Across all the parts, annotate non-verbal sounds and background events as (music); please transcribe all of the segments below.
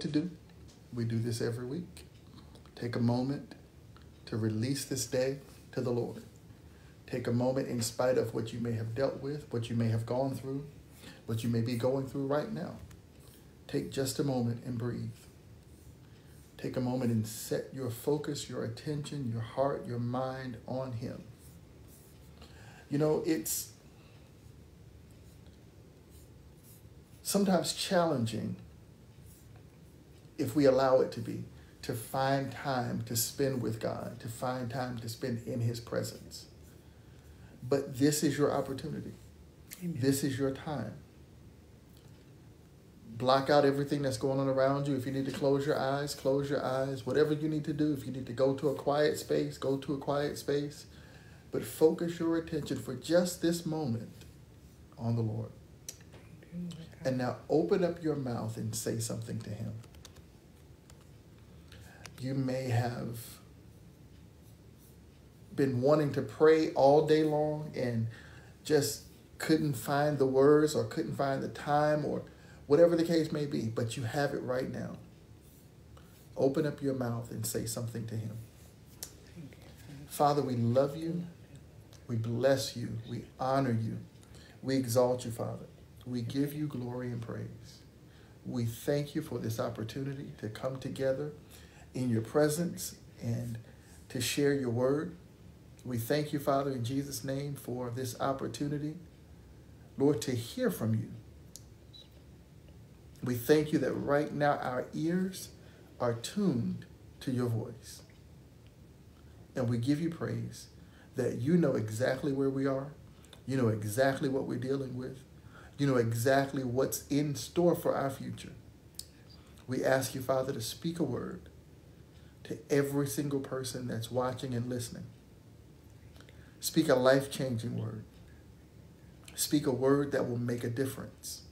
to do. We do this every week. Take a moment to release this day to the Lord. Take a moment in spite of what you may have dealt with, what you may have gone through, what you may be going through right now. Take just a moment and breathe. Take a moment and set your focus, your attention, your heart, your mind on Him. You know, it's sometimes challenging if we allow it to be to find time to spend with God, to find time to spend in His presence. But this is your opportunity. Amen. This is your time. Block out everything that's going on around you. If you need to close your eyes, close your eyes. Whatever you need to do. If you need to go to a quiet space, go to a quiet space. But focus your attention for just this moment on the Lord. And now open up your mouth and say something to Him you may have been wanting to pray all day long and just couldn't find the words or couldn't find the time or whatever the case may be, but you have it right now. Open up your mouth and say something to Him. Father, we love you. We bless you. We honor you. We exalt you, Father. We give you glory and praise. We thank you for this opportunity to come together in your presence and to share your word. We thank you, Father, in Jesus' name for this opportunity, Lord, to hear from you. We thank you that right now our ears are tuned to your voice. And we give you praise that you know exactly where we are. You know exactly what we're dealing with. You know exactly what's in store for our future. We ask you, Father, to speak a word to every single person that's watching and listening. Speak a life changing word. Speak a word that will make a difference.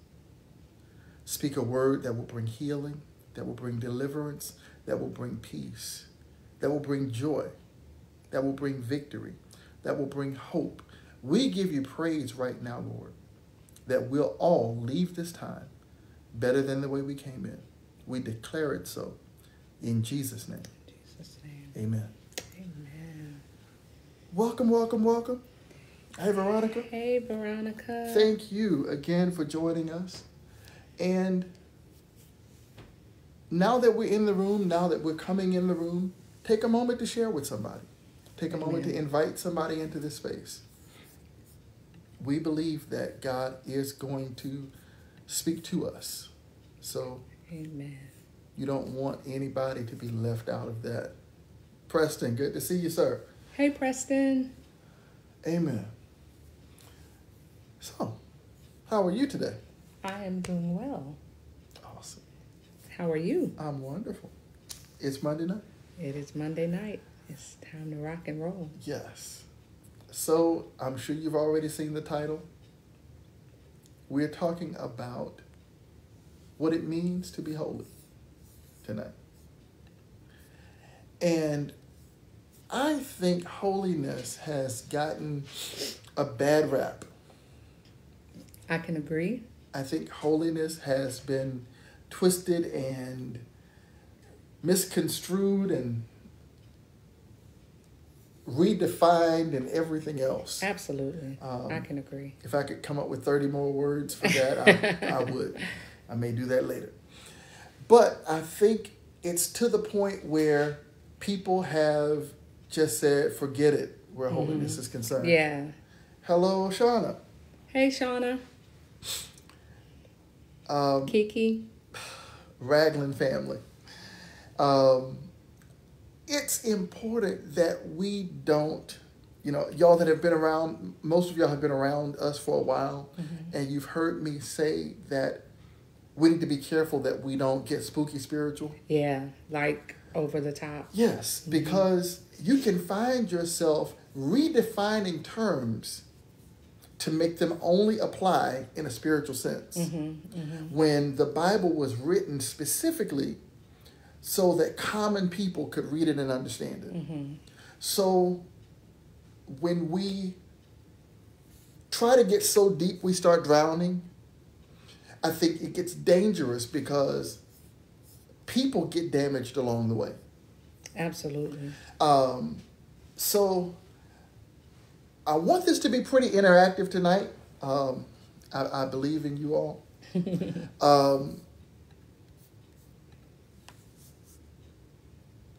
Speak a word that will bring healing, that will bring deliverance, that will bring peace, that will bring joy, that will bring victory, that will bring hope. We give you praise right now, Lord, that we'll all leave this time better than the way we came in. We declare it so in Jesus' name. Amen. Amen. Welcome, welcome, welcome. Hey, Veronica. Hey, Veronica. Thank you again for joining us. And now that we're in the room, now that we're coming in the room, take a moment to share with somebody. Take a Amen. moment to invite somebody into this space. We believe that God is going to speak to us. So, Amen. You don't want anybody to be left out of that. Preston, good to see you, sir. Hey, Preston. Amen. So, how are you today? I am doing well. Awesome. How are you? I'm wonderful. It's Monday night. It is Monday night. It's time to rock and roll. Yes. So, I'm sure you've already seen the title. We're talking about what it means to be holy tonight. And I think holiness has gotten a bad rap. I can agree. I think holiness has been twisted and misconstrued and redefined and everything else. Absolutely. Um, I can agree. If I could come up with 30 more words for that, I, (laughs) I would. I may do that later. But I think it's to the point where people have just said, forget it where mm-hmm. holiness is concerned. Yeah. Hello, Shauna. Hey, Shauna. Um, Kiki. Raglan family. Um, it's important that we don't, you know, y'all that have been around, most of y'all have been around us for a while, mm-hmm. and you've heard me say that we need to be careful that we don't get spooky spiritual. Yeah, like over the top. Yes, mm-hmm. because you can find yourself redefining terms to make them only apply in a spiritual sense. Mm-hmm, mm-hmm. When the Bible was written specifically so that common people could read it and understand it. Mm-hmm. So when we try to get so deep we start drowning, I think it gets dangerous because people get damaged along the way. Absolutely. Um, so I want this to be pretty interactive tonight. Um, I, I believe in you all. (laughs) um,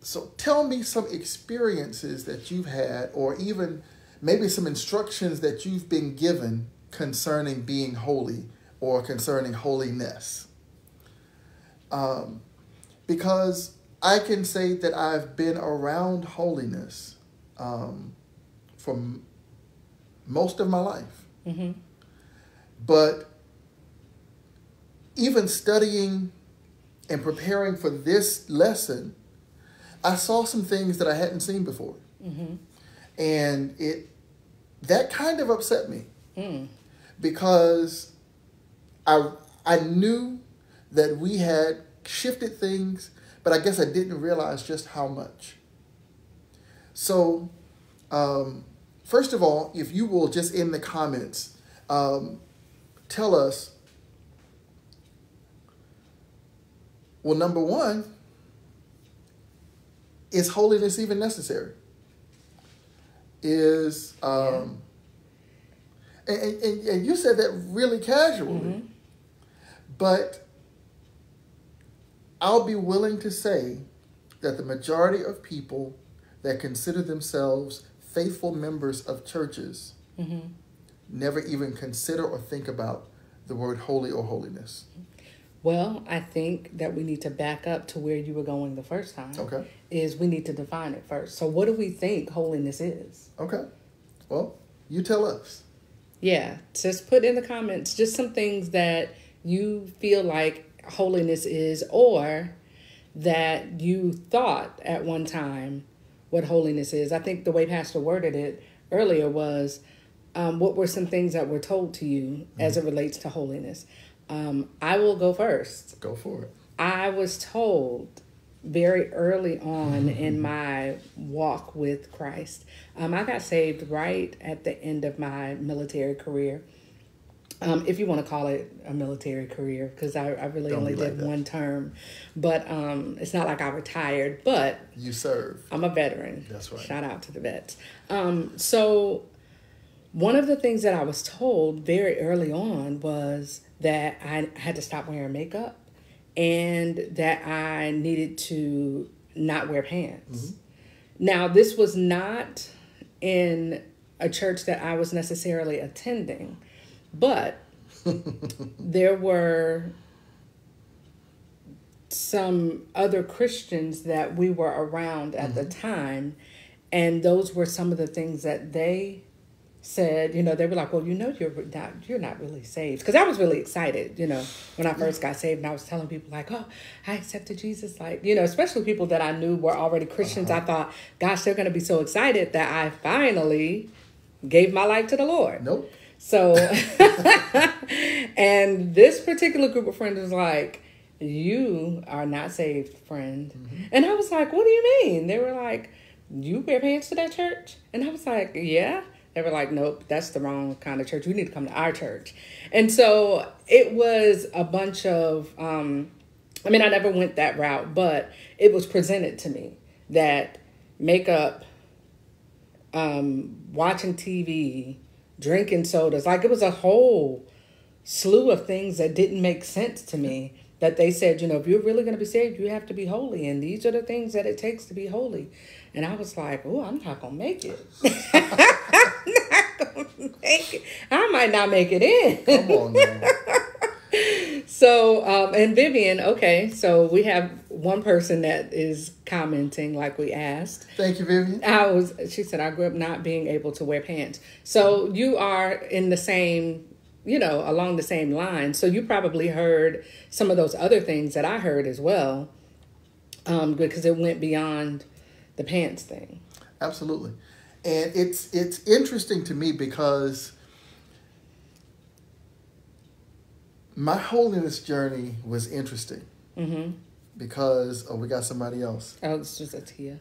so tell me some experiences that you've had, or even maybe some instructions that you've been given concerning being holy or concerning holiness. Um, because I can say that I've been around holiness um, for m- most of my life. Mm-hmm. But even studying and preparing for this lesson, I saw some things that I hadn't seen before. Mm-hmm. And it that kind of upset me Mm. because I I knew that we had shifted things, but I guess I didn't realize just how much. So, um, first of all, if you will just in the comments um, tell us. Well, number one, is holiness even necessary? Is um, and, and, and you said that really casually, Mhm. but I'll be willing to say that the majority of people that consider themselves faithful members of churches Mm-hmm. never even consider or think about the word holy or holiness. Well, I think that we need to back up to where you were going the first time. Okay. Is we need to define it first. So, what do we think holiness is? Okay. Well, you tell us. Yeah, just put in the comments just some things that you feel like holiness is, or that you thought at one time what holiness is. I think the way Pastor worded it earlier was um, what were some things that were told to you as it relates to holiness? Um, I will go first. Go for it. I was told very early on in my walk with Christ. Um, I got saved right at the end of my military career. Um, if you want to call it a military career, because I, I really Don't only like did that. one term. But um, it's not like I retired, but You serve. I'm a veteran. That's right. Shout out to the vets. Um, so, one of the things that I was told very early on was that I had to stop wearing makeup and that I needed to not wear pants. Now, this was not in a church that I was necessarily attending, but (laughs) there were some other Christians that we were around at the mm-hmm. time, and those were some of the things that they said. You know, they were like, "Well, you know, you're not you're not really saved," because I was really excited. You know, when I first got saved, and I was telling people like, "Oh, I accepted Jesus," like you know, especially people that I knew were already Christians. I uh-huh. thought, "Gosh, they're going to be so excited that I finally gave my life to the Lord." Nope. So, (laughs) and this particular group of friends was like, You are not saved, friend. And I was like, What do you mean? They were like, You wear pants to that church? And I was like, Yeah. They were like, Nope, that's the wrong kind of church. You need to come to our church. And so it was a bunch of, um, I mean, I never went that route, but it was presented to me that makeup, um, watching TV, drinking sodas. Like it was a whole slew of things that didn't make sense to me. That they said, you know, if you're really going to be saved, you have to be holy. And these are the things that it takes to be holy. And I was like, oh, I'm not going to make it. (laughs) I'm not going to make it. I might not make it in. Come on now. (laughs) So, um, and Vivian, okay, so we have one person that is commenting like we asked. Thank you, Vivian. I was, she said, I grew up not being able to wear pants. So you are in the same, you know, along the same line. So you probably heard some of those other things that I heard as well, um, because it went beyond the pants thing. Absolutely. And it's it's interesting to me because my holiness journey was interesting Mm-hmm. because oh we got somebody else. Oh, it's just a Tia.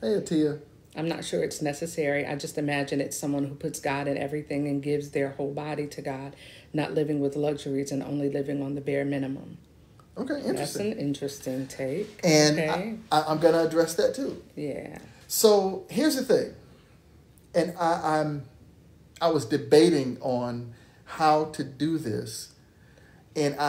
Hey Atia. I'm not sure it's necessary. I just imagine it's someone who puts God in everything and gives their whole body to God, not living with luxuries and only living on the bare minimum. Okay, interesting. That's an interesting take. And okay. I, I, I'm going to address that too. yeah. So here's the thing, and I, I'm, I was debating on how to do this, and I,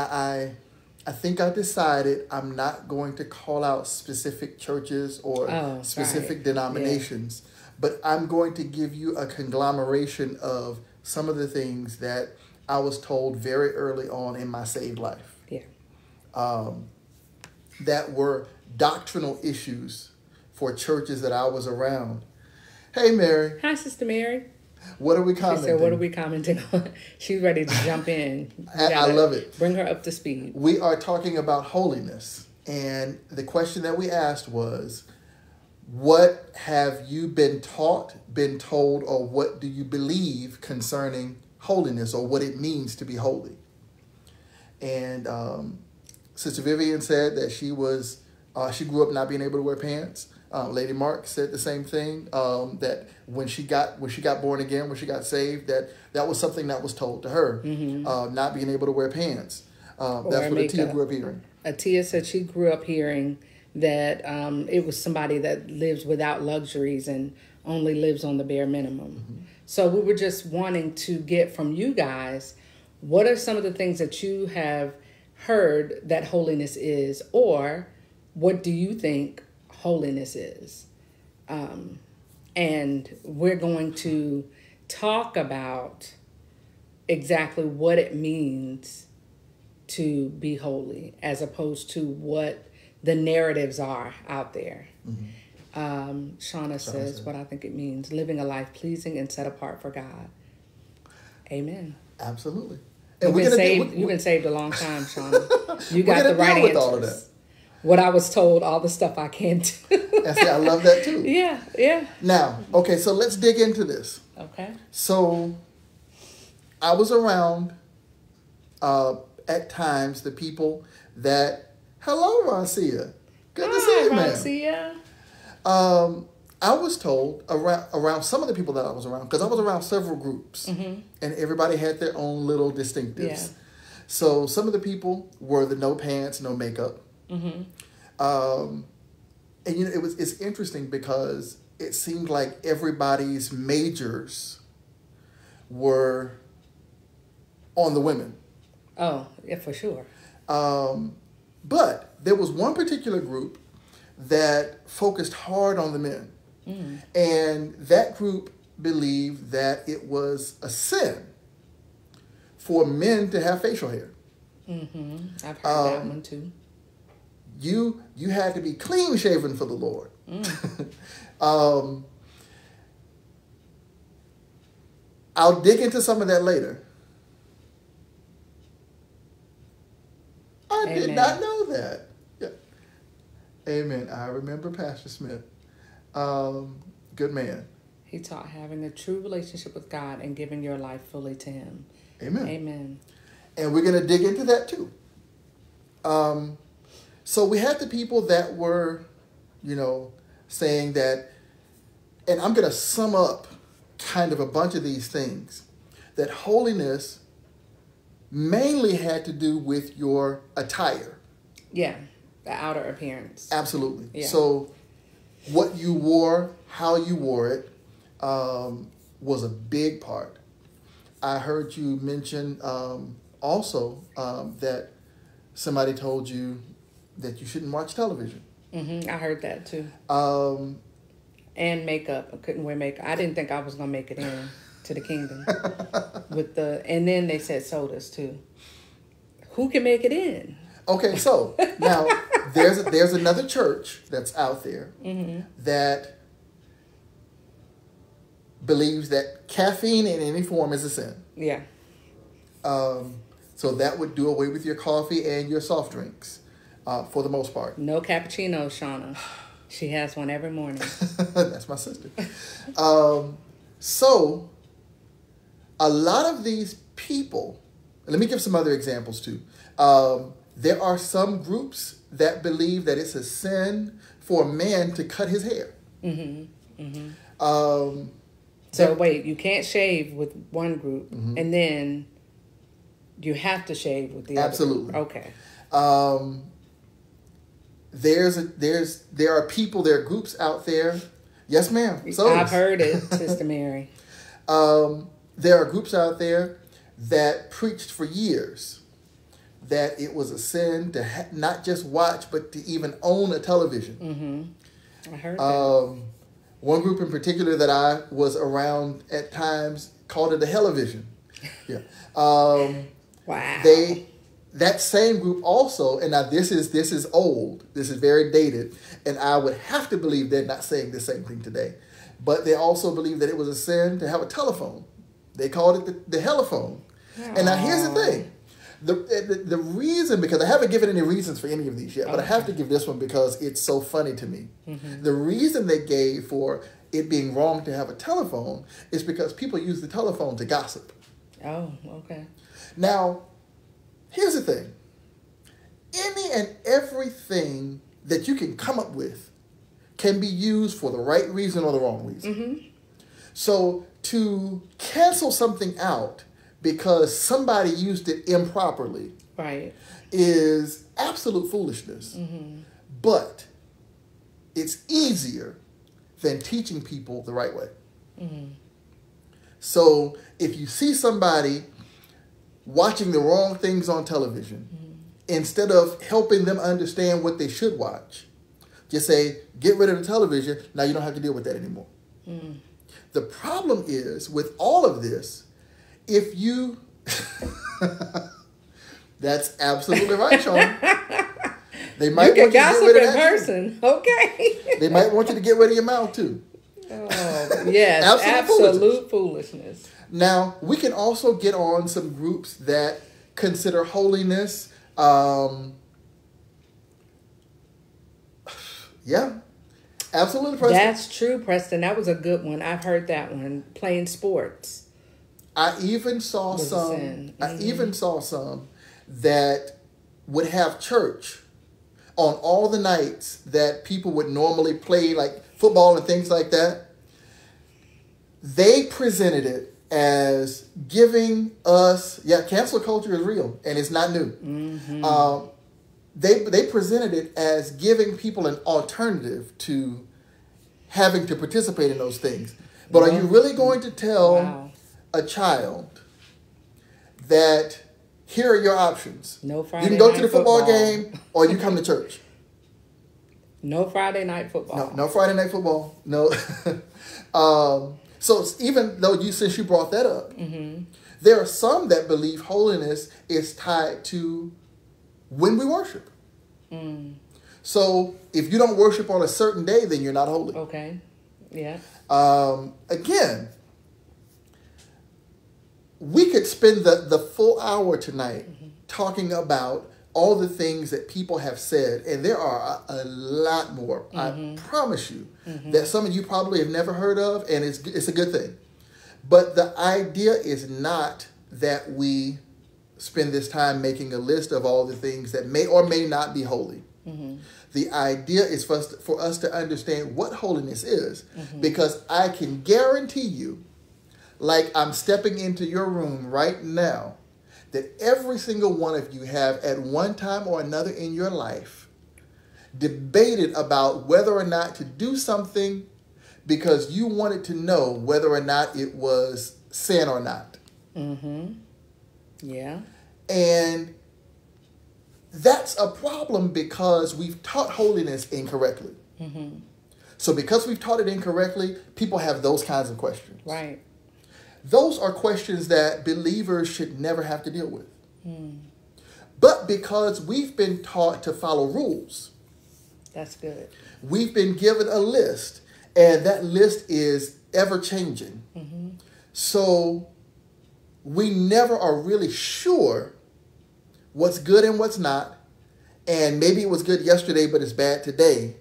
I, I think I decided I'm not going to call out specific churches or Oh, specific right. denominations, but I'm going to give you a conglomeration of some of the things that I was told very early on in my saved life Yeah. um, that were doctrinal issues for churches that I was around. Hey, Mary, Hi, Sister Mary. What are we commenting? She said, "What are we commenting on?" (laughs) She's ready to jump in. I- I love it. Bring her up to speed. We are talking about holiness, and the question that we asked was, "What have you been taught, been told, or what do you believe concerning holiness, or what it means to be holy?" And um, Sister Vivian said that she was uh, she grew up not being able to wear pants. Uh, Lady Mark said the same thing. Um, that when she got when she got born again, when she got saved, that that was something that was told to her, uh, not being able to wear pants. Uh, that's what Atia grew up hearing. Atia said she grew up hearing that um, it was somebody that lives without luxuries and only lives on the bare minimum. So we were just wanting to get from you guys what are some of the things that you have heard that holiness is, or what do you think holiness is? Um, and we're going to talk about exactly what it means to be holy as opposed to what the narratives are out there. Um, Shauna says said. what I think it means living a life pleasing and set apart for God. Amen. Absolutely. You've been, saved, you've been saved a long time, Shauna. (laughs) You got the right answers. All of that. What I was told, all the stuff I can't do. and see, I love that too. yeah, yeah. Now, okay, so let's dig into this. Okay. So, I was around uh, at times the people that, hello, Roncia. Good to see you, man. Roxia. Um, I was told around around some of the people that I was around because I was around several groups, and everybody had their own little distinctives. Mm-hmm. Yeah. So some of the people were the no pants, no makeup. Mm-hmm. Um, and you know it was it's interesting because it seemed like everybody's majors were on the women. Oh, yeah, for sure. Um, but there was one particular group that focused hard on the men. And that group believed that it was a sin for men to have facial hair. hmm I've heard that Um, one too. You you had to be clean shaven for the Lord. (laughs) um, I'll dig into some of that later. I did not know that. Yeah. Amen. I remember Pastor Smith. Um, good man. He taught having a true relationship with God and giving your life fully to Him. Amen. Amen. and we're going to dig into that too. Um, so we had the people that were, you know, saying that, and I'm going to sum up kind of a bunch of these things that holiness mainly had to do with your attire. Yeah, the outer appearance. Absolutely. Yeah. So, what you wore, how you wore it, um, was a big part. I heard you mention um, also um, that somebody told you that you shouldn't watch television. hmm I heard that too. Um, And makeup. I couldn't wear makeup. I didn't think I was gonna make it in to the kingdom (laughs) with the. And then they said sodas too. Who can make it in? okay, so now (laughs) there's a there's another church that's out there that believes that caffeine in any form is a sin. Yeah. Um, so that would do away with your coffee and your soft drinks, uh, for the most part. No cappuccino, Shauna. She has one every morning. (laughs) That's my sister. Um, so, a lot of these people, let me give some other examples too. Um, there are some groups that believe that it's a sin for a man to cut his hair. Mm-hmm. Um, So wait, you can't shave with one group, Mm-hmm. and then you have to shave with the Absolutely. other. group. Okay. Um, there's a, there's there are people, there are groups out there. Yes, ma'am. So I've heard it, (laughs) Sister Mary. um, there are groups out there that preached for years that it was a sin to ha- not just watch, but to even own a television. Mm-hmm. I heard that. Um, one group in particular that I was around at times called it a television. (laughs) Yeah. Um, wow. they that same group also, and now this is this is old, this is very dated, and I would have to believe they're not saying the same thing today. But they also believe that it was a sin to have a telephone. They called it the, the telephone. And now here's the thing. The, the the reason because I haven't given any reasons for any of these yet, but I have to give this one because it's so funny to me. Mm-hmm. The reason they gave for it being wrong to have a telephone is because people use the telephone to gossip. Oh, okay. Now, here's the thing any and everything that you can come up with can be used for the right reason or the wrong reason. Mm-hmm. So, to cancel something out because somebody used it improperly Right. is absolute foolishness. Mm-hmm. But it's easier than teaching people the right way. Mm-hmm. So if you see somebody watching the wrong things on television, mm-hmm. instead of helping them understand what they should watch, just say, get rid of the television. Now you don't have to deal with that anymore. Mm. The problem is with all of this, if you. (laughs) That's absolutely right, Sean. (laughs) They might want you to get gossip rid of in that. too. person. Okay. They might want you to get rid of your mouth too. oh, yes. (laughs) Absolute absolute foolishness. Now, we can also get on some groups that consider holiness. Um, (sighs) yeah, absolutely, Preston. That's true, Preston. That was a good one. I've heard that one. Playing sports. I even saw some. sin. I even saw some that would have church on all the nights that people would normally play, like football and things like that. They presented it as giving us, yeah, cancel culture is real and it's not new. Mm-hmm. Um, they they presented it as giving people an alternative to having to participate in those things. But are you really going to tell Wow. a child that here are your options? No Friday you can go to the football, football. game or you come to (laughs) church. No Friday night football. No, no Friday night football. No. (laughs) um, so even though you since you brought that up, Mm-hmm. there are some that believe holiness is tied to when we worship. Mm, So if you don't worship on a certain day, then you're not holy. okay. Yeah. Um, again, we could spend the, the full hour tonight talking about all the things that people have said, and there are a, a lot more. I mm-hmm. promise you mm-hmm. that some of you probably have never heard of, and it's it's a good thing. But the idea is not that we spend this time making a list of all the things that may or may not be holy. Mm-hmm. The idea is for us, to, for us to understand what holiness is, because I can guarantee you, like I'm stepping into your room right now, that every single one of you have at one time or another in your life debated about whether or not to do something because you wanted to know whether or not it was sin or not. Mm-hmm. Yeah. And that's a problem because we've taught holiness incorrectly. Mm-hmm. So, because we've taught it incorrectly, people have those kinds of questions. Right. Those are questions that believers should never have to deal with. Mm. But because we've been taught to follow rules, That's good. we've been given a list, and that list is ever changing. Mm-hmm. So, we never are really sure what's good and what's not. And maybe it was good yesterday, but it's bad today.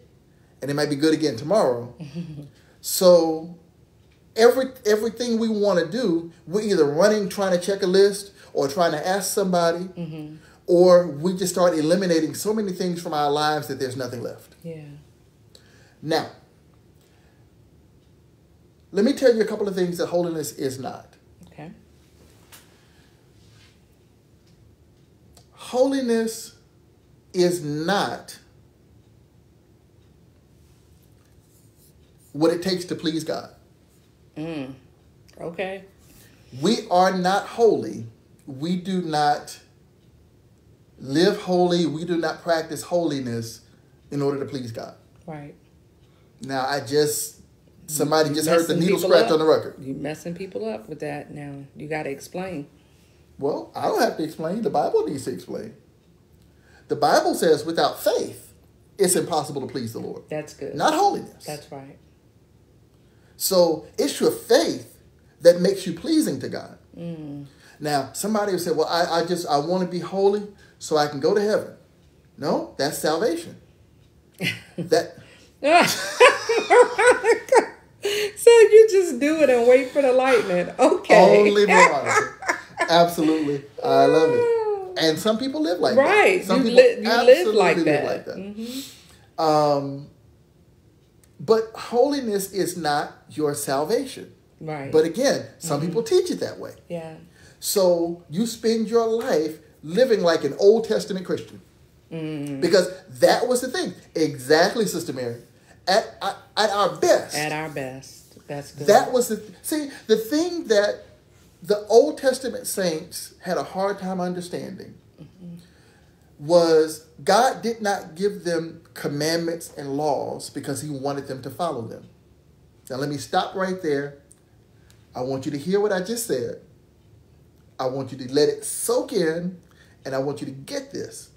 And it might be good again tomorrow. (laughs) so every everything we want to do, we're either running trying to check a list or trying to ask somebody, Mm-hmm. or we just start eliminating so many things from our lives that there's nothing left. Yeah. Now, let me tell you a couple of things that holiness is not. Okay. Holiness is not what it takes to please God. Mm. Okay. We are not holy. We do not live holy. We do not practice holiness in order to please God. Right. Now, I just, somebody You just heard the needle scratch up. on the record. You messing people up with that now. You got to explain. Well, I don't have to explain. The Bible needs to explain. The Bible says without faith, it's impossible to please the Lord. That's good. Not holiness. That's right. So it's your faith that makes you pleasing to God. Mm. Now, somebody will say, Well, I, I just I want to be holy so I can go to heaven. No, that's salvation. (laughs) that (laughs) so you just do it and wait for the lightning. Okay. only Veronica. (laughs) Absolutely. I love it. And some people live like Right. that. Some You people li- you live like live that. like that. Mhm. Um, but holiness is not your salvation. Right. But again, some Mm-hmm. people teach it that way. yeah. So you spend your life living like an Old Testament Christian. Mm. Because that was the thing. Exactly, Sister Mary. At, at, at our best, At our best. That's good. that was the see the thing that the Old Testament saints had a hard time understanding was God did not give them commandments and laws because he wanted them to follow them. Now let me stop right there. I want you to hear what I just said. I want you to let it soak in and I want you to get this.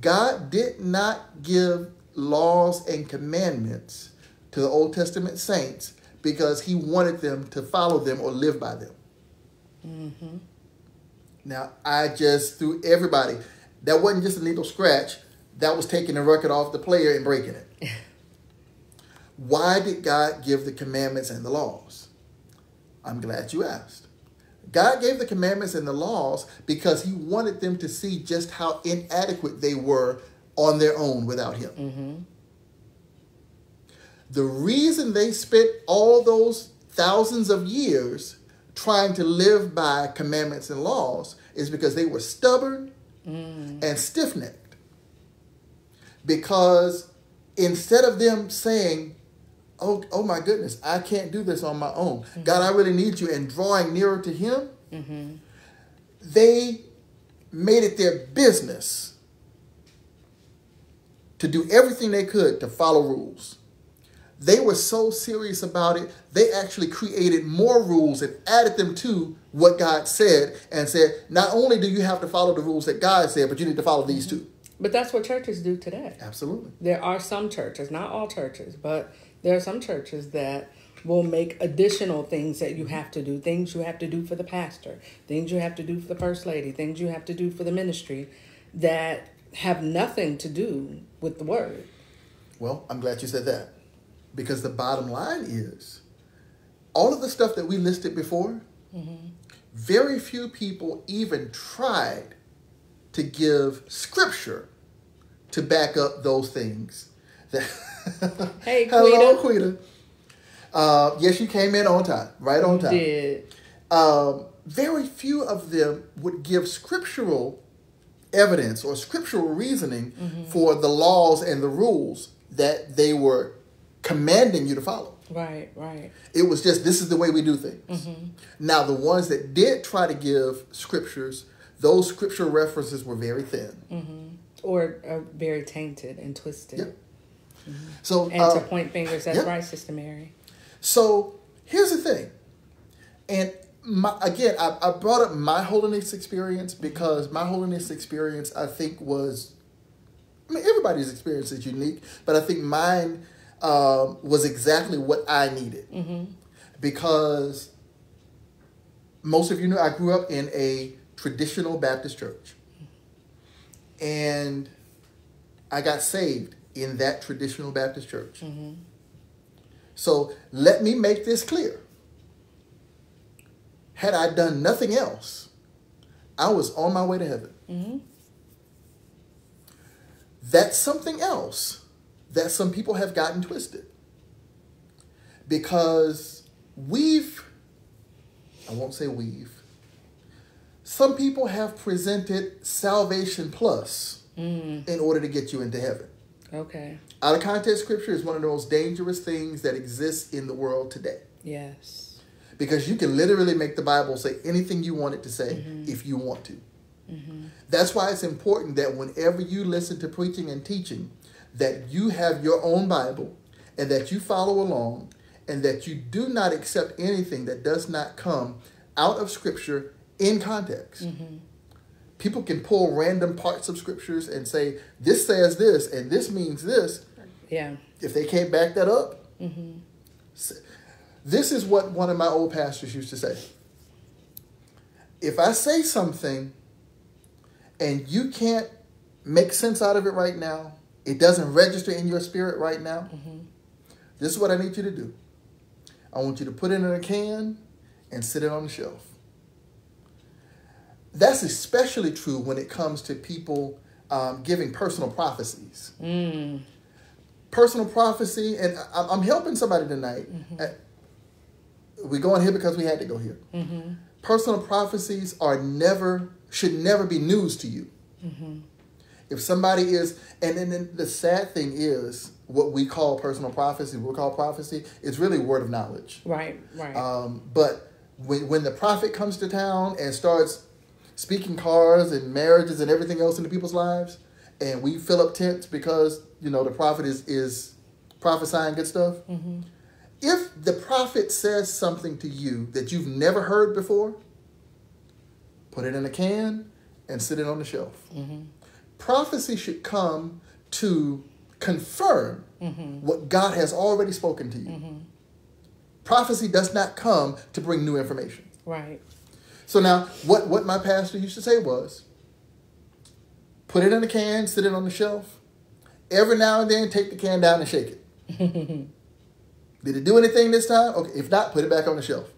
God did not give laws and commandments to the Old Testament saints because he wanted them to follow them or live by them. Mm-hmm. Now, I just threw everybody. That wasn't just a needle scratch. That was taking the record off the player and breaking it. (laughs) Why did God give the commandments and the laws? I'm glad you asked. God gave the commandments and the laws because he wanted them to see just how inadequate they were on their own without him. Mm-hmm. The reason they spent all those thousands of years trying to live by commandments and laws is because they were stubborn Mm. and stiff necked. Because instead of them saying, Oh, oh my goodness, I can't do this on my own. God, I really need you, and drawing nearer to Him, Mm-hmm. they made it their business to do everything they could to follow rules. They were so serious about it, they actually created more rules and added them to what God said and said, not only do you have to follow the rules that God said, but you need to follow these too. But that's what churches do today. Absolutely. There are some churches, not all churches, but there are some churches that will make additional things that you have to do, things you have to do for the pastor, things you have to do for the first lady, things you have to do for the ministry that have nothing to do with the word. Well, I'm glad you said that. Because the bottom line is all of the stuff that we listed before, very few people even tried to give scripture to back up those things. (laughs) Hey, Hello, Quita. Uh, yes, you came in on time, right on You time. did. Um, very few of them would give scriptural evidence or scriptural reasoning for the laws and the rules that they were commanding you to follow. Right, right. It was just this is the way we do things. Now, the ones that did try to give scriptures, those scripture references were very thin. Or uh, very tainted and twisted. Yep. So, And uh, to point fingers, that's yep. right, Sister Mary. So here's the thing, and my, again, I, I brought up my holiness experience because my holiness experience, I think, was. I mean, everybody's experience is unique, but I think mine um, was exactly what I needed because most of you know I grew up in a traditional Baptist church, and I got saved in that traditional Baptist church. So let me make this clear. Had I done nothing else, I was on my way to heaven. Mm-hmm. That's something else that some people have gotten twisted. Because we've, I won't say we've, some people have presented Salvation Plus Mm, in order to get you into heaven. okay. Out of context scripture is one of the most dangerous things that exists in the world today. Yes. Because you can literally make the Bible say anything you want it to say Mm-hmm. if you want to. That's why it's important that whenever you listen to preaching and teaching, that you have your own Bible and that you follow along and that you do not accept anything that does not come out of scripture in context. Mm-hmm. People can pull random parts of scriptures and say, this says this and this means this. Yeah. If they can't back that up, mm-hmm. s- this is what one of my old pastors used to say. If I say something and you can't make sense out of it right now, it doesn't register in your spirit right now, this is what I need you to do. I want you to put it in a can and sit it on the shelf. That's especially true when it comes to people um, giving personal prophecies Mm, personal prophecy, and I- I'm helping somebody tonight. Uh, We going here because we had to go here. mm-hmm. Personal prophecies are never should never be news to you. If somebody is, and then the sad thing is, what we call personal prophecy, what we call prophecy, is really word of knowledge. Right. Right. Um, but when when the prophet comes to town and starts speaking cars and marriages and everything else into people's lives, and we fill up tents because you know the prophet is is prophesying good stuff. If the prophet says something to you that you've never heard before, put it in a can and sit it on the shelf. Prophecy should come to confirm mm-hmm. what God has already spoken to you. Mm-hmm. Prophecy does not come to bring new information. right. So now, what, what my pastor used to say was, put it in a can, sit it on the shelf. Every now and then, take the can down and shake it. (laughs) Did it do anything this time? Okay, if not, put it back on the shelf.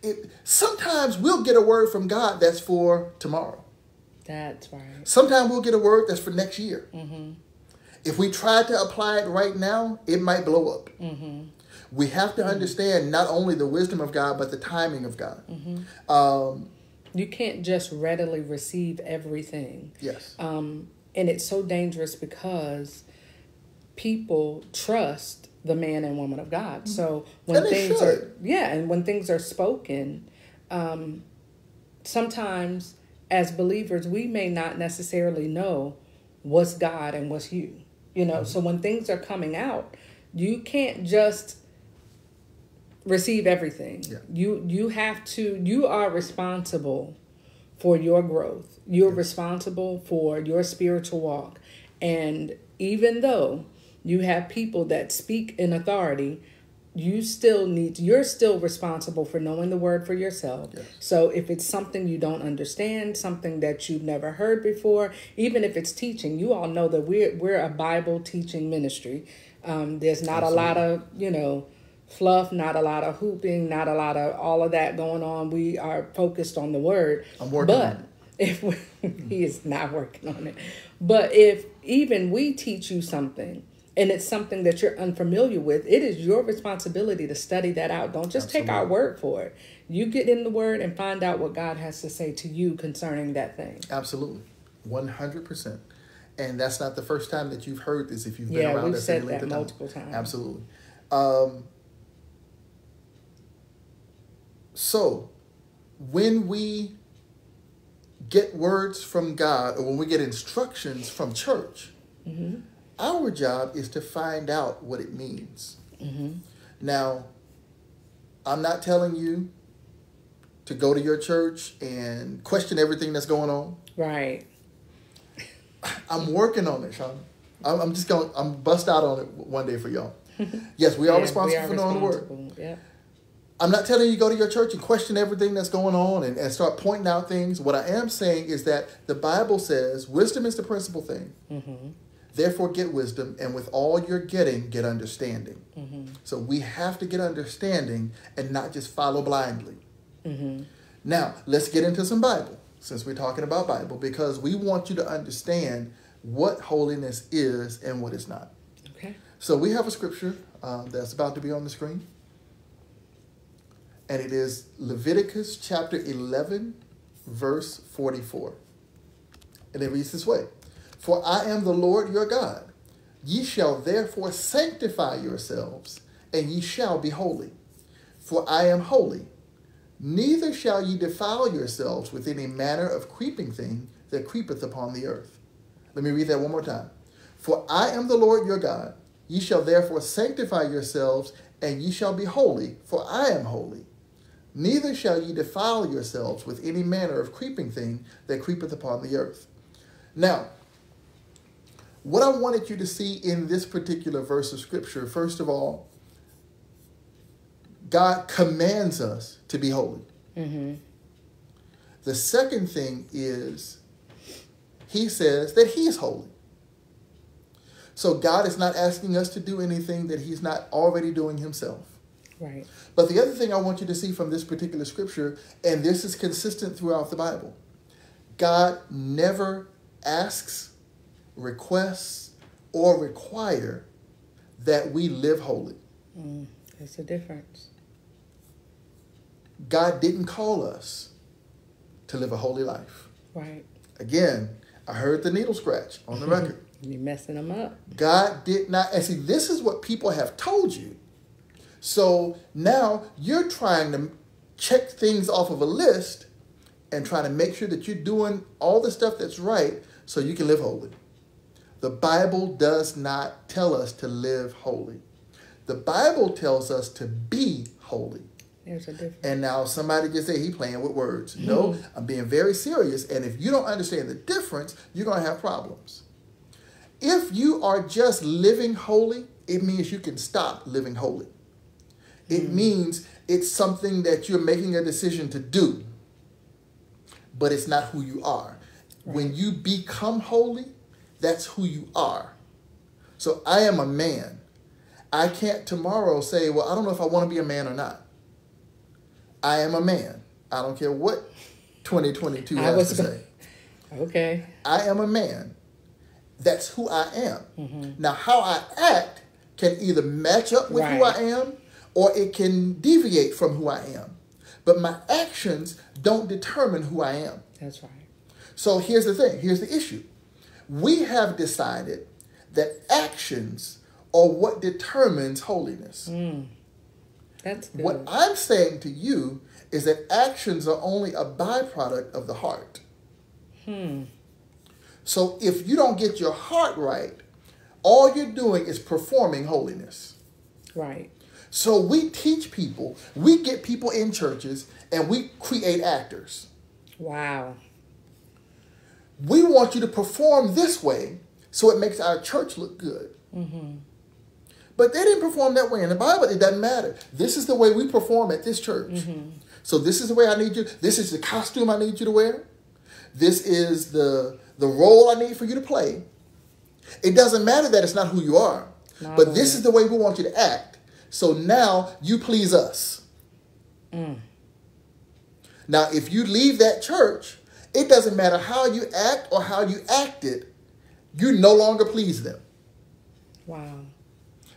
It, sometimes we'll get a word from God that's for tomorrow. That's right. Sometimes we'll get a word that's for next year. If we try to apply it right now, it might blow up. We have to understand not only the wisdom of God, but the timing of God. Um, You can't just readily receive everything. yes. Um, and it's so dangerous because people trust the man and woman of God. So when Mm-hmm. And things are yeah, and when things are spoken, um, sometimes as believers we may not necessarily know what's God and what's you. You know, mm-hmm. so when things are coming out, you can't just receive everything. Yeah. You you have to you are responsible for your growth. You're responsible for your spiritual walk. And even though you have people that speak in authority, you still need you're still responsible for knowing the word for yourself. Yes. So if it's something you don't understand, something that you've never heard before, even if it's teaching, you all know that we're we're a Bible teaching ministry. Um, there's not a lot of, you know, fluff, not a lot of hooping, not a lot of all of that going on. We are focused on the word. I'm working but on it. if we, (laughs) he is not working on it, but if even we teach you something and it's something that you're unfamiliar with, it is your responsibility to study that out. Don't just take our word for it. You get in the word and find out what God has to say to you concerning that thing. Absolutely, one hundred percent. And that's not the first time that you've heard this. If you've been Yeah, around us said any length that of time. multiple times. Absolutely. Um, so, when we get words from God, or when we get instructions from church, Mm-hmm. Our job is to find out what it means. Mm-hmm. Now, I'm not telling you to go to your church and question everything that's going on. Right. (laughs) I'm working on it, Sean. I'm, I'm just going. I'm bust out on it one day for y'all. (laughs) Yes, we are Yeah, responsible for knowing the word. Yep. I'm not telling you to go to your church and question everything that's going on and, and start pointing out things. What I am saying is that the Bible says wisdom is the principal thing. Mm-hmm. Therefore, get wisdom, and with all you're getting, get understanding. Mm-hmm. So we have to get understanding and not just follow blindly. Mm-hmm. Now, let's get into some Bible since we're talking about Bible because we want you to understand what holiness is and what it's not. Okay. So we have a scripture um, that's about to be on the screen. And it is Leviticus chapter 11, verse 44. And it reads this way For I am the Lord your God. Ye shall therefore sanctify yourselves, and ye shall be holy. For I am holy. Neither shall ye defile yourselves with any manner of creeping thing that creepeth upon the earth. Let me read that one more time. For I am the Lord your God. Ye shall therefore sanctify yourselves, and ye shall be holy, for I am holy. Neither shall ye defile yourselves with any manner of creeping thing that creepeth upon the earth. Now, what I wanted you to see in this particular verse of scripture, first of all, God commands us to be holy. Mm-hmm. The second thing is, He says that He is holy. So God is not asking us to do anything that He's not already doing Himself. Right. But the other thing I want you to see from this particular scripture, and this is consistent throughout the Bible, God never asks, requests, or require that we live holy. Mm, there's a difference. God didn't call us to live a holy life. Right. Again, I heard the needle scratch on the (laughs) record. You're messing them up. God did not, and see, this is what people have told you. So now you're trying to check things off of a list and trying to make sure that you're doing all the stuff that's right so you can live holy. The Bible does not tell us to live holy. The Bible tells us to be holy. There's a difference. And now somebody just say he playing with words. (laughs) No, I'm being very serious. And if you don't understand the difference, you're going to have problems. If you are just living holy, it means you can stop living holy. It mm. means it's something that you're making a decision to do, but it's not who you are. When you become holy, that's who you are. So I am a man. I can't tomorrow say, well, I don't know if I want to be a man or not. I am a man. I don't care what 2022 I has was to say. (laughs) Okay. I am a man. That's who I am. Mm-hmm. Now, how I act can either match up with who I am or it can deviate from who I am. But my actions don't determine who I am. That's right. So here's the thing here's the issue. We have decided that actions are what determines holiness. That's good. What I'm saying to you is that actions are only a byproduct of the heart. Hmm. So if you don't get your heart right, all you're doing is performing holiness. Right. So we teach people, we get people in churches, and we create actors. Wow. We want you to perform this way so it makes our church look good. Mm-hmm. But they didn't perform that way in the Bible. It doesn't matter. This is the way we perform at this church. Mm-hmm. So this is the way I need you. This is the costume I need you to wear. This is the the role I need for you to play. It doesn't matter that it's not who you are. Not but this is the way we want you to act. So now you please us. Mm. Now, if you leave that church, it doesn't matter how you act or how you acted, you no longer please them Wow.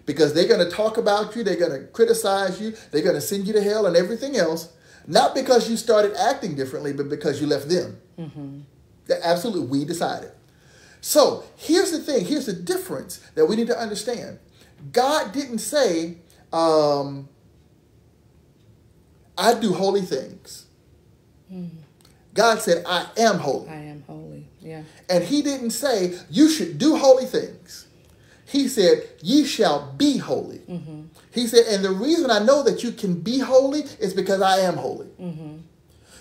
because they're going to talk about you, they're going to criticize you, they're going to send you to hell and everything else, not because you started acting differently, but because you left them. That absolutely, we decided. So here's the thing here's the difference that we need to understand. God didn't say, um, I do holy things. God said, I am holy. I am holy. Yeah. And he didn't say, you should do holy things. He said, ye shall be holy. Mm-hmm. He said, and the reason I know that you can be holy is because I am holy. Mm-hmm.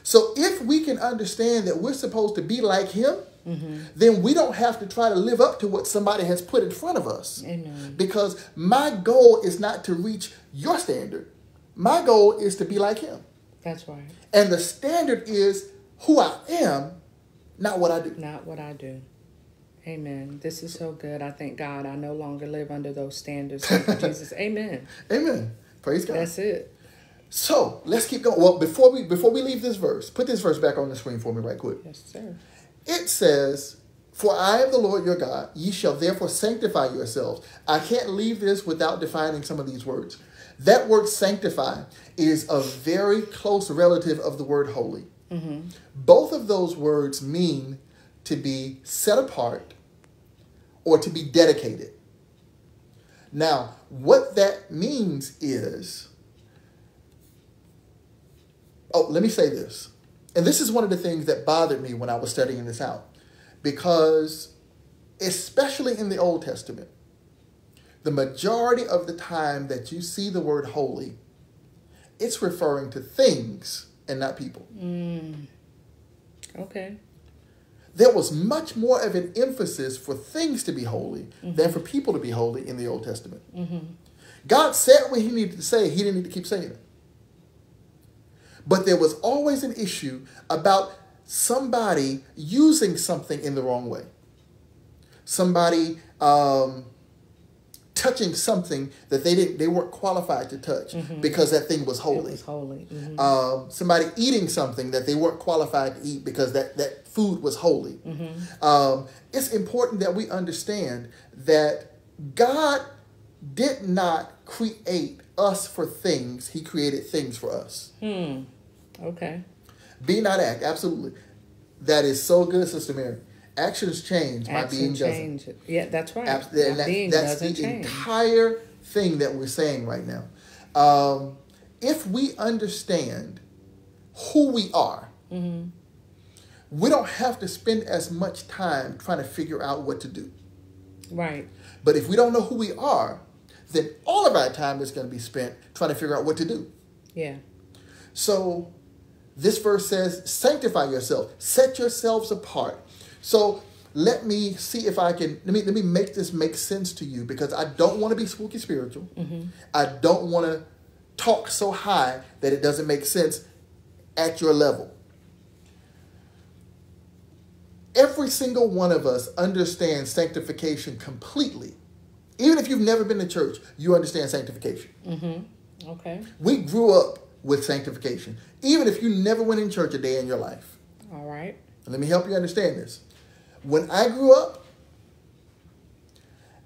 So if we can understand that we're supposed to be like him, mm-hmm. then we don't have to try to live up to what somebody has put in front of us. Amen. Because my goal is not to reach your standard. My goal is to be like him. That's right. And the standard is who I am, not what I do. Not what I do. Amen. This is so good. I thank God I no longer live under those standards. (laughs) Jesus. Amen. Amen. Praise God. That's it. So let's keep going. Well, before we before we leave this verse, put this verse back on the screen for me, right quick. Yes, sir. It says, "For I am the Lord your God; ye shall therefore sanctify yourselves." I can't leave this without defining some of these words. That word "sanctify" is a very close relative of the word "holy." Mm-hmm. Both of those words mean to be set apart, or to be dedicated. Now, what that means is, oh, let me say this. And this is one of the things that bothered me when I was studying this out. Because, especially in the Old Testament, the majority of the time that you see the word holy, it's referring to things and not people. Mm. Okay. There was much more of an emphasis for things to be holy mm-hmm. than for people to be holy in the Old Testament. Mm-hmm. God said what he needed to say, he didn't need to keep saying it. But there was always an issue about somebody using something in the wrong way. Somebody um, touching something that they didn't they weren't qualified to touch mm-hmm. because that thing was holy. It was holy. Mm-hmm. Um, somebody eating something that they weren't qualified to eat because that that food was holy. Mm-hmm. Um, it's important that we understand that God did not create us for things; He created things for us. Hmm. Okay. Be not act. Absolutely. That is so good, Sister Mary. Actions change, my being change. doesn't. Yeah, that's right. Abs- that, that, that's the change. entire thing that we're saying right now. Um, if we understand who we are, mm-hmm. we don't have to spend as much time trying to figure out what to do. Right. But if we don't know who we are, then all of our time is going to be spent trying to figure out what to do. Yeah. So this verse says, sanctify yourself, set yourselves apart. So let me see if I can let me let me make this make sense to you because I don't want to be spooky spiritual. Mm-hmm. I don't want to talk so high that it doesn't make sense at your level. Every single one of us understands sanctification completely. Even if you've never been to church, you understand sanctification. Mm-hmm. Okay. We grew up with sanctification, even if you never went in church a day in your life. All right. Let me help you understand this. When I grew up,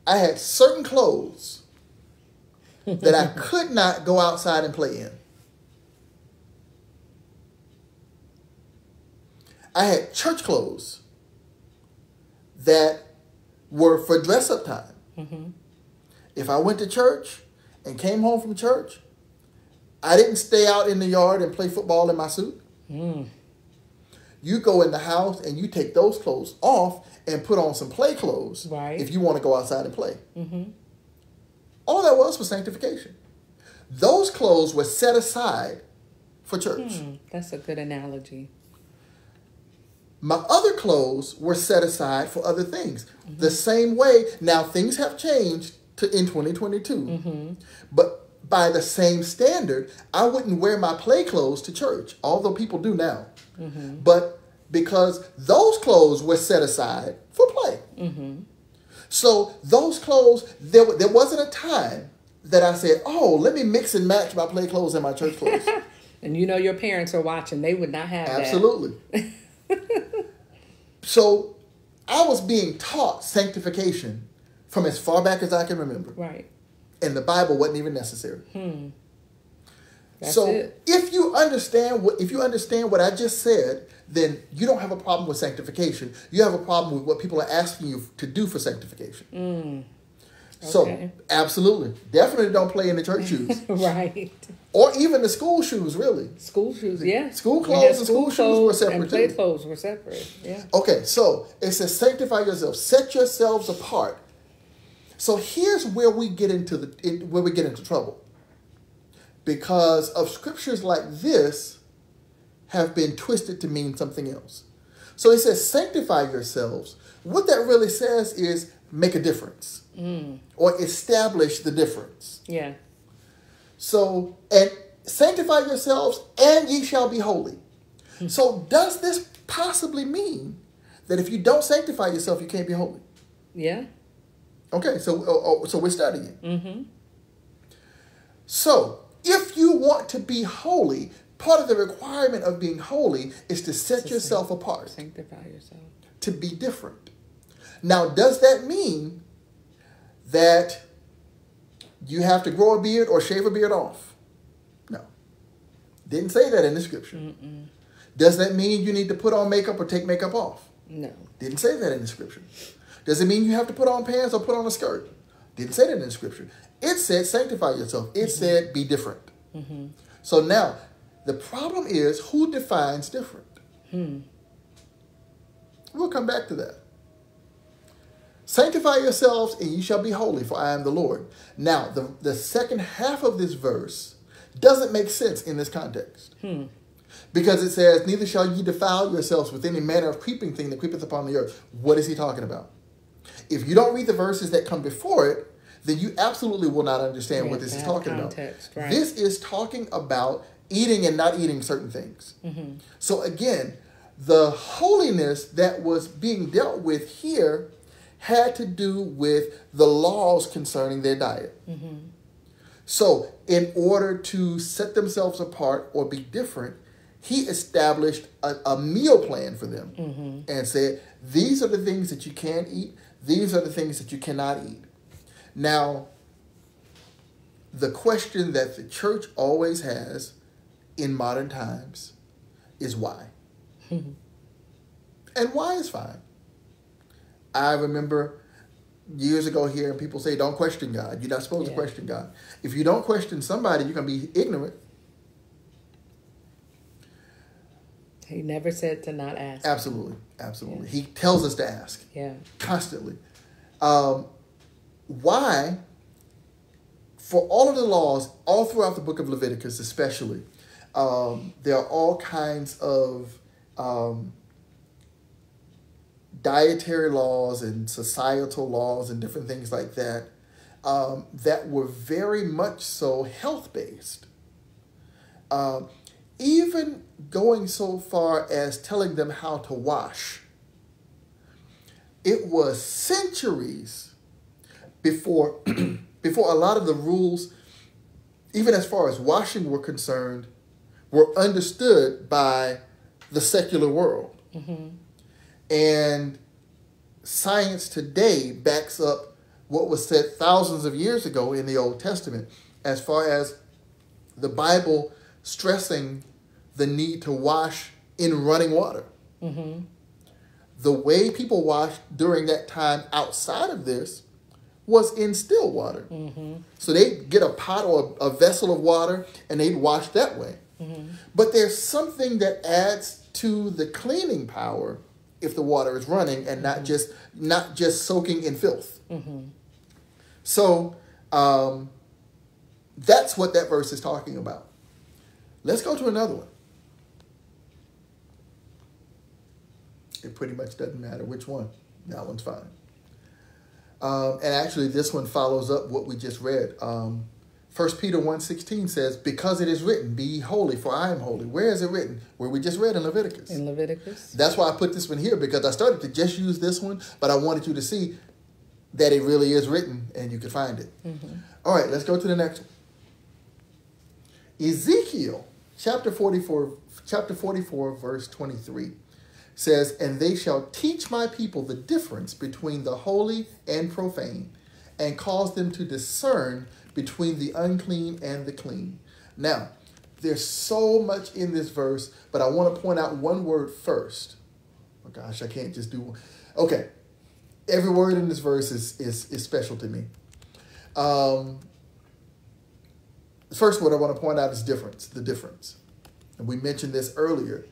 I had certain clothes that I (laughs) could not go outside and play in. I had church clothes that were for dress up time. Mm-hmm. If I went to church and came home from church, I didn't stay out in the yard and play football in my suit. Mm. You go in the house and you take those clothes off and put on some play clothes right. if you want to go outside and play. Mm-hmm. All that was was sanctification. Those clothes were set aside for church. Hmm, that's a good analogy. My other clothes were set aside for other things. Mm-hmm. The same way, now things have changed to in 2022. Mm-hmm. But by the same standard, I wouldn't wear my play clothes to church, although people do now. Mm-hmm. But because those clothes were set aside for play. Mm-hmm. So those clothes, there, there wasn't a time that I said, oh, let me mix and match my play clothes and my church clothes. (laughs) and you know your parents are watching. They would not have Absolutely. (laughs) so I was being taught sanctification from as far back as I can remember. Right and the Bible wasn't even necessary. Hmm. So it. if you understand what if you understand what I just said, then you don't have a problem with sanctification. You have a problem with what people are asking you to do for sanctification. Mm. Okay. So absolutely, definitely don't play in the church shoes, (laughs) right? Or even the school shoes, really. School shoes, yeah. School clothes and school, shoes were separate and play too. clothes were separate, yeah. Okay, so it says sanctify yourselves, set yourselves apart so here's where we get into the where we get into trouble. Because of scriptures like this have been twisted to mean something else. So it says sanctify yourselves. What that really says is make a difference mm. or establish the difference. Yeah. So and sanctify yourselves and ye shall be holy. Hmm. So does this possibly mean that if you don't sanctify yourself, you can't be holy? Yeah. Okay, so uh, uh, so we're studying. Mm-hmm. So if you want to be holy, part of the requirement of being holy is to set to yourself apart. Sanctify yourself. To be different. Now, does that mean that you have to grow a beard or shave a beard off? No. Didn't say that in the scripture. Mm-mm. Does that mean you need to put on makeup or take makeup off? No. Didn't say that in the scripture. Does it mean you have to put on pants or put on a skirt? Didn't say that in the scripture. It said sanctify yourself. It mm-hmm. said be different. Mm-hmm. So now, the problem is who defines different? Hmm. We'll come back to that. Sanctify yourselves and you shall be holy, for I am the Lord. Now, the, the second half of this verse doesn't make sense in this context. Hmm. Because it says, Neither shall ye defile yourselves with any manner of creeping thing that creepeth upon the earth. What is he talking about? If you don't read the verses that come before it, then you absolutely will not understand yeah, what this is talking context, about. Right. This is talking about eating and not eating certain things. Mm-hmm. So again, the holiness that was being dealt with here had to do with the laws concerning their diet. Mm-hmm. So, in order to set themselves apart or be different, he established a, a meal plan for them mm-hmm. and said, These are the things that you can eat, these are the things that you cannot eat. Now, the question that the church always has in modern times is why. Mm-hmm. (laughs) And why is fine. I remember years ago hearing people say, don't question God. You're not supposed yeah. to question God. If you don't question somebody, you're going to be ignorant. He never said to not ask. Absolutely. Absolutely. Yeah. He tells us to ask. Yeah. Constantly. Um, why, for all of the laws, all throughout the book of Leviticus, especially, um, there are all kinds of um, dietary laws and societal laws and different things like that um, that were very much so health based. Um, even going so far as telling them how to wash. It was centuries before, (clears throat) before a lot of the rules, even as far as washing were concerned, were understood by the secular world. Mm-hmm. And science today backs up what was said thousands of years ago in the Old Testament as far as the Bible stressing the need to wash in running water. Mm-hmm. The way people washed during that time outside of this was in still water. Mm-hmm. So they'd get a pot or a, vessel of water and they'd wash that way. Mm-hmm. But there's something that adds to the cleaning power if the water is running and not mm-hmm. just not just soaking in filth. Mm-hmm. So um, that's what that verse is talking about. Let's go to another one. It pretty much doesn't matter which one. That one's fine. Um, and actually, this one follows up what we just read. Um, 1 Peter 1.16 says, Because it is written, Be holy, for I am holy. Where is it written? Where we just read in Leviticus. In Leviticus. That's why I put this one here, because I started to just use this one, but I wanted you to see that it really is written and you can find it. Mm-hmm. All right, let's go to the next one. Ezekiel chapter 44, chapter 44, verse 23 says, And they shall teach my people the difference between the holy and profane, and cause them to discern between the unclean and the clean. Now, there's so much in this verse, but I want to point out one word first. Oh gosh, I can't just do one. Okay. Every word in this verse is, is, is special to me. Um, first word I want to point out is difference, the difference. And we mentioned this earlier.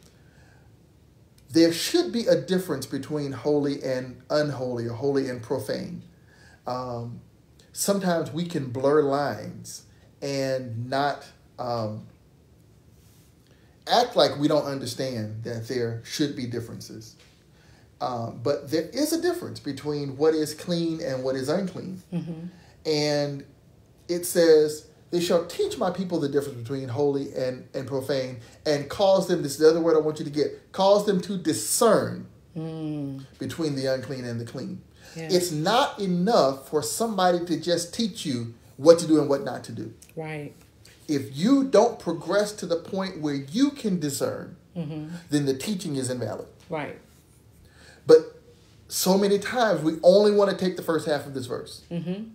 There should be a difference between holy and unholy, or holy and profane. Um, sometimes we can blur lines and not um, act like we don't understand that there should be differences. Um, but there is a difference between what is clean and what is unclean. Mm-hmm. And it says, They shall teach my people the difference between holy and, and profane and cause them, this is the other word I want you to get, cause them to discern mm. between the unclean and the clean. It's not enough for somebody to just teach you what to do and what not to do. Right. If you don't progress to the point where you can discern, mm-hmm. then the teaching is invalid. Right. But so many times we only want to take the first half of this verse. Mm-hmm.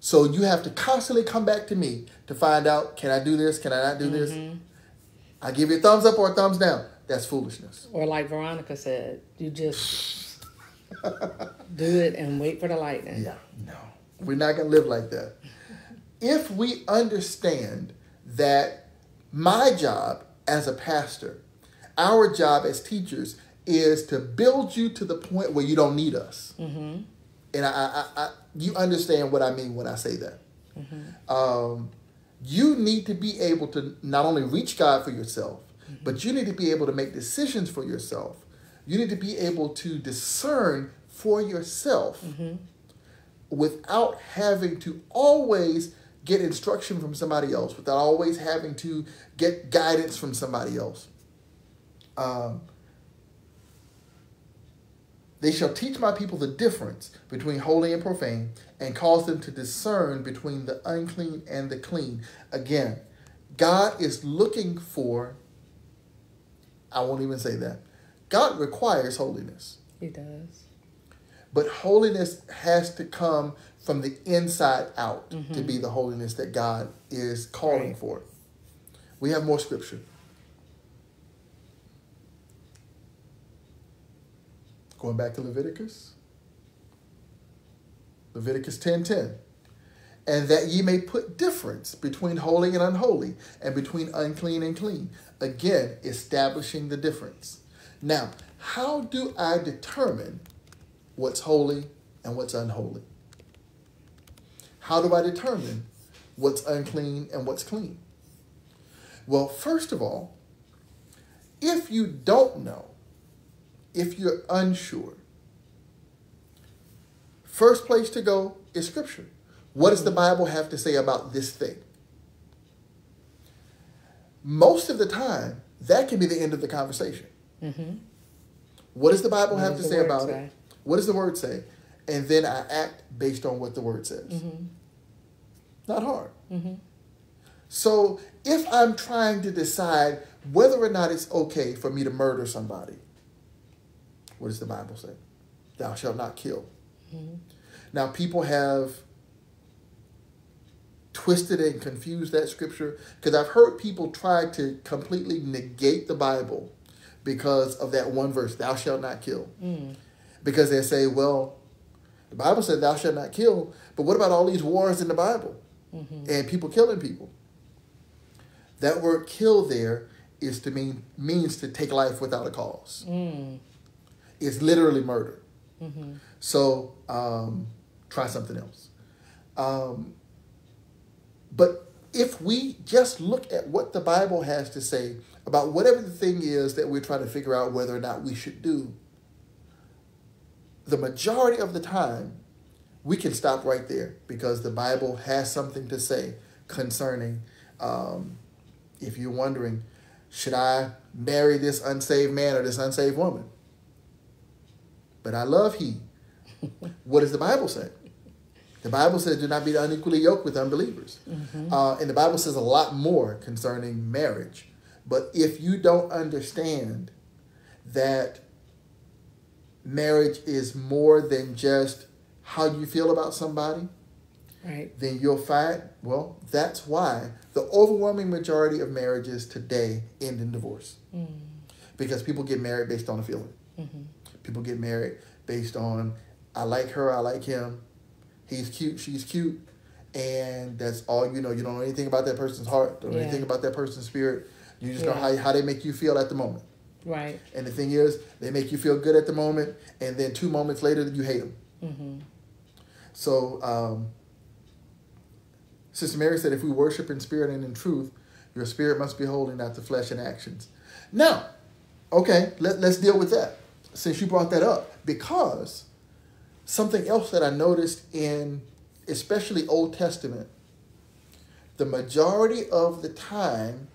So you have to constantly come back to me to find out can I do this? Can I not do mm-hmm. this? I give you a thumbs up or a thumbs down. That's foolishness. Or like Veronica said, you just Do it and wait for the lightning. Yeah, no. We're not going to live like that. If we understand that my job as a pastor, our job as teachers, is to build you to the point where you don't need us. Mm-hmm. And I, I, I, you understand what I mean when I say that. Mm-hmm. Um, you need to be able to not only reach God for yourself, but you need to be able to make decisions for yourself. You need to be able to discern for yourself without having to always get instruction from somebody else, without always having to get guidance from somebody else. Um, they shall teach my people the difference between holy and profane, and cause them to discern between the unclean and the clean. Again, God is looking for, I won't even say that. God requires holiness, He does. but holiness has to come from the inside out to mm-hmm. be the holiness that God is calling Right. for. We have more scripture. Going back to Leviticus. Leviticus 10:10. And that ye may put difference between holy and unholy, and between unclean and clean. Again, establishing the difference. Now, how do I determine what's holy and what's unholy? How do I determine what's unclean and what's clean? Well, first of all, if you don't know, if you're unsure, first place to go is Scripture. What does the Bible have to say about this thing? Most of the time, that can be the end of the conversation. Mm-hmm. What does the Bible What have to say about say? it? What does the Word say? And then I act based on what the Word says. Mm-hmm. Not hard. Mm-hmm. So if I'm trying to decide whether or not it's okay for me to murder somebody, what does the Bible say? Thou shalt not kill. Now, people have twisted and confused that scripture because I've heard people try to completely negate the Bible because of that one verse, thou shalt not kill. Mm. Because they say, well, the Bible said thou shalt not kill, but what about all these wars in the Bible Mm-hmm. and people killing people? That word kill there is to mean means to take life without a cause. Mm. It's literally murder. Mm-hmm. So um, try something else. Um, but if we just look at what the Bible has to say about whatever the thing is that we're trying to figure out whether or not we should do, the majority of the time, we can stop right there because the Bible has something to say concerning. Um, if you're wondering, should I marry this unsaved man or this unsaved woman? But I love he. (laughs) what does the Bible say? The Bible says, do not be unequally yoked with unbelievers. Uh, and the Bible says a lot more concerning marriage. But if you don't understand that marriage is more than just how you feel about somebody, Right. then you'll find, well, that's why the overwhelming majority of marriages today end in divorce. Mm. Because people get married based on a feeling. Mm-hmm. People get married based on, I like her, I like him. He's cute, she's cute. And that's all you know. You don't know anything about that person's heart, don't know Yeah. anything about that person's spirit. You just know how, how they make you feel at the moment. Right. And the thing is, they make you feel good at the moment, and then two moments later, you hate them. Mm-hmm. So, um, Sister Mary said, if we worship in spirit and in truth, your spirit must be holding not the flesh and actions. Now, okay, let, let's deal with that since you brought that up. Because something else that I noticed in especially Old Testament, the majority of the time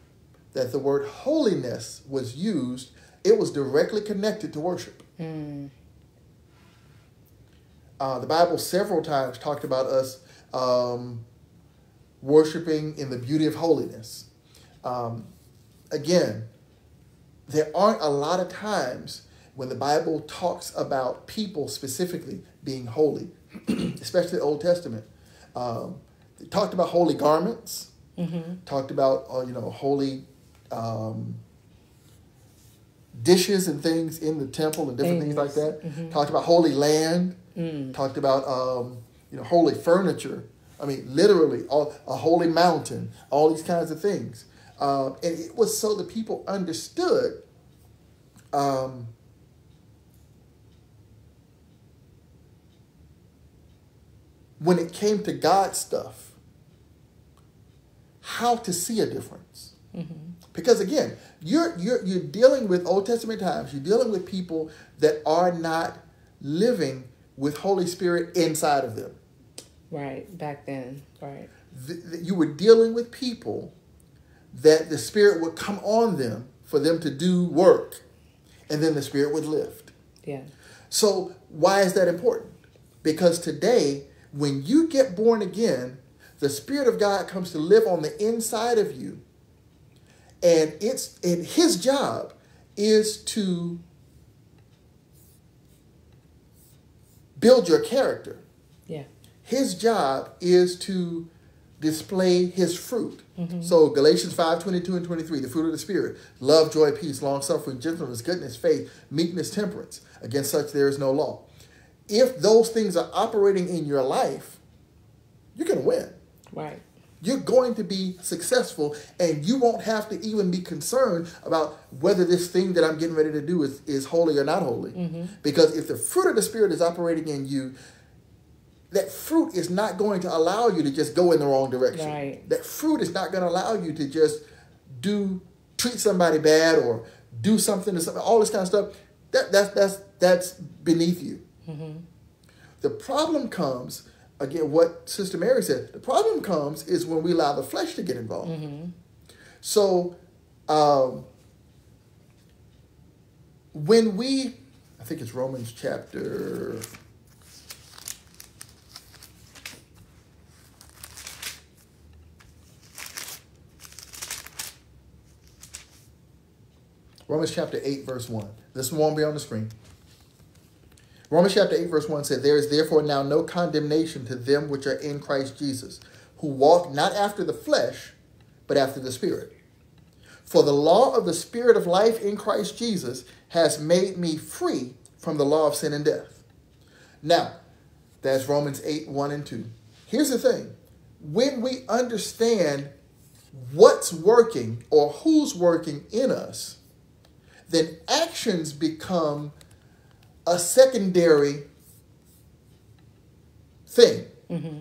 that the word holiness was used, it was directly connected to worship. Mm. Uh, the Bible several times talked about us um, worshiping in the beauty of holiness. Um, again, there aren't a lot of times when the Bible talks about people specifically being holy, (clears throat) especially the Old Testament. Um, it talked about holy garments, Mm-hmm. talked about uh, you know holy um, dishes and things in the temple and different things, like Things. that. Mhm. Talked about holy land. Mm. Talked about um, you know holy furniture. I mean, literally, all, a holy mountain. All these kinds of things. Um, and it was so the people understood. Um, when it came to God stuff, how to see a difference. Mm-hmm. Because again, you're you're you're dealing with Old Testament times. You're dealing with people that are not living with Holy Spirit inside of them. Right. Back then. Right. Th- th- You were dealing with people that the Spirit would come on them for them to do work, and then the Spirit would lift. Yeah. So why is that important? Because today, when you get born again, the Spirit of God comes to live on the inside of you. And it's and his job is to build your character. Yeah. His job is to display his fruit. Mm-hmm. So Galatians 5, 22 and 23, the fruit of the Spirit, love, joy, peace, long suffering, gentleness, goodness, faith, meekness, temperance. Against such there is no law. If those things are operating in your life, you're going to win. Right. You're going to be successful, and you won't have to even be concerned about whether this thing that I'm getting ready to do is, is holy or not holy. Mm-hmm. Because if the fruit of the Spirit is operating in you, that fruit is not going to allow you to just go in the wrong direction. Right. That fruit is not going to allow you to just do treat somebody bad or do something to something, all this kind of stuff. That that's that's that's beneath you. Mm-hmm. The problem comes again. What Sister Mary said. The problem comes is when we allow the flesh to get involved. Mm-hmm. So, um, when we, I think it's Romans chapter. Romans chapter 8, verse 1. This one won't be on the screen. Romans chapter 8, verse 1 said, There is therefore now no condemnation to them which are in Christ Jesus, who walk not after the flesh, but after the Spirit. For the law of the Spirit of life in Christ Jesus has made me free from the law of sin and death. Now, that's Romans 8, 1 and 2. Here's the thing when we understand what's working or who's working in us, then actions become a secondary thing. Mm-hmm.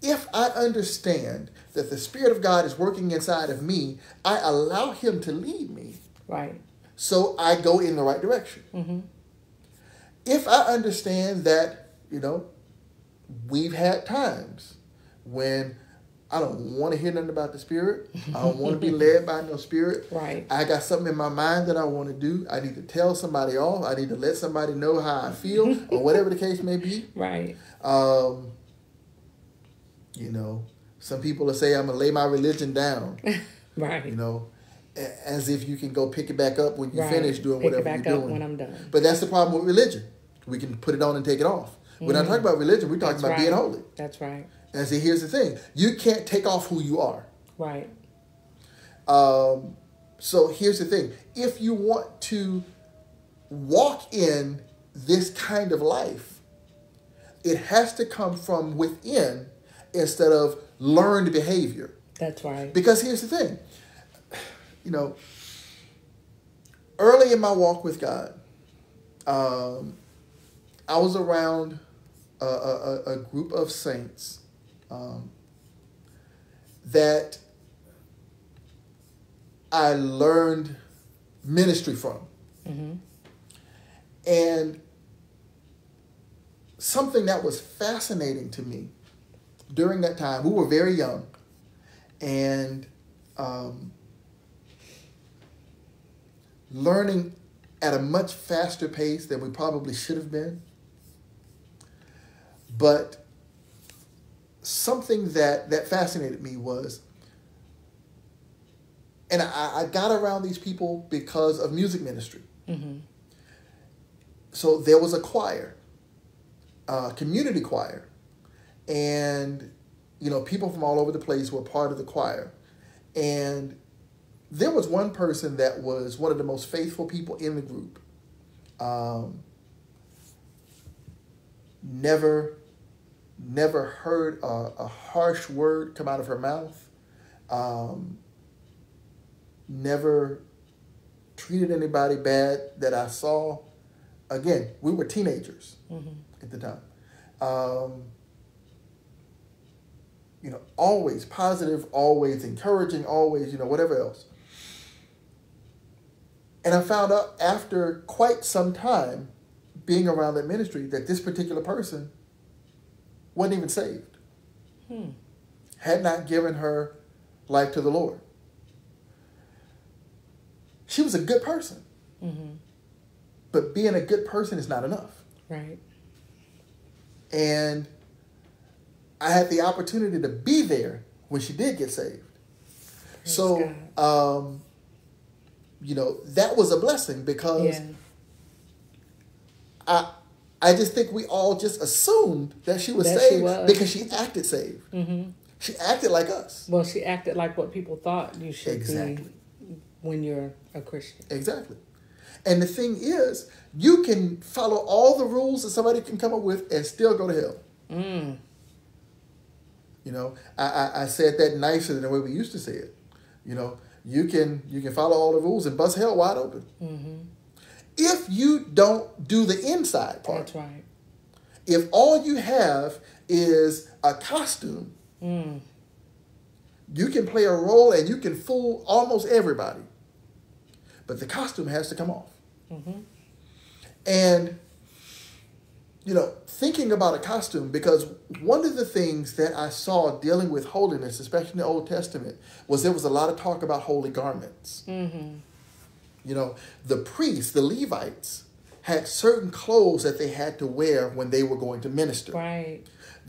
If I understand that the Spirit of God is working inside of me, I allow Him to lead me Right. so I go in the right direction. Mm-hmm. If I understand that, you know, we've had times when I don't want to hear nothing about the Spirit, I don't want to be (laughs) led by no Spirit. Right. I got something in my mind that I want to do. I need to tell somebody off. I need to let somebody know how I feel, (laughs) or whatever the case may be. Right. Um, you know, some people will say I'm gonna lay my religion down. (laughs) Right. You know, as if you can go pick it back up when you right. finish doing Pick whatever it back you're up doing. when I'm done. But that's the problem with religion. We can put it on and take it off. We're not talking about religion. We're talking That's about right. being holy. That's right. And see, here's the thing: you can't take off who you are. Right. Um, so here's the thing: if you want to walk in this kind of life, it has to come from within instead of learned behavior. That's right. Because here's the thing, (sighs) you know, early in my walk with God, um, I was around a, a, a- a group of saints um, that I learned ministry from. Mm-hmm. And something that was fascinating to me during that time, we were very young, and um, learning at a much faster pace than we probably should have been. But something that, that fascinated me was, and I, I got around these people because of music ministry Mm-hmm. so there was a choir, uh, community choir, and you know people from all over the place were part of the choir, and there was one person that was one of the most faithful people in the group. Um, never, never heard a, a harsh word come out of her mouth. Um, never treated anybody bad that I saw. Again, we were teenagers Mm-hmm. at the time. Um, you know, always positive, always encouraging, always, you know, whatever else. And I found out after quite some time being around that ministry that this particular person wasn't even saved, Hmm. had not given her life to the Lord. She was a good person, Mm-hmm. but being a good person is not enough. Right. And I had the opportunity to be there when she did get saved. Praise so, um, you know, that was a blessing because Yeah. I, I just think we all just assumed that she was That she saved was. because she acted saved. Mm-hmm. She acted like us. Well, she acted like what people thought you should Exactly. be when you're a Christian. Exactly. And the thing is, you can follow all the rules that somebody can come up with and still go to hell. Mm. You know, I, I, I said that nicer than the way we used to say it. You know, you can you can follow all the rules and bust hell wide open. Mm-hmm. If you don't do the inside part, That's right. if all you have is a costume, Mm. you can play a role and you can fool almost everybody. But the costume has to come off. Mm-hmm. And, you know, thinking about a costume, because one of the things that I saw dealing with holiness, especially in the Old Testament, was there was a lot of talk about holy garments. Mm-hmm. You know, the priests, the Levites, had certain clothes that they had to wear when they were going to minister. Right.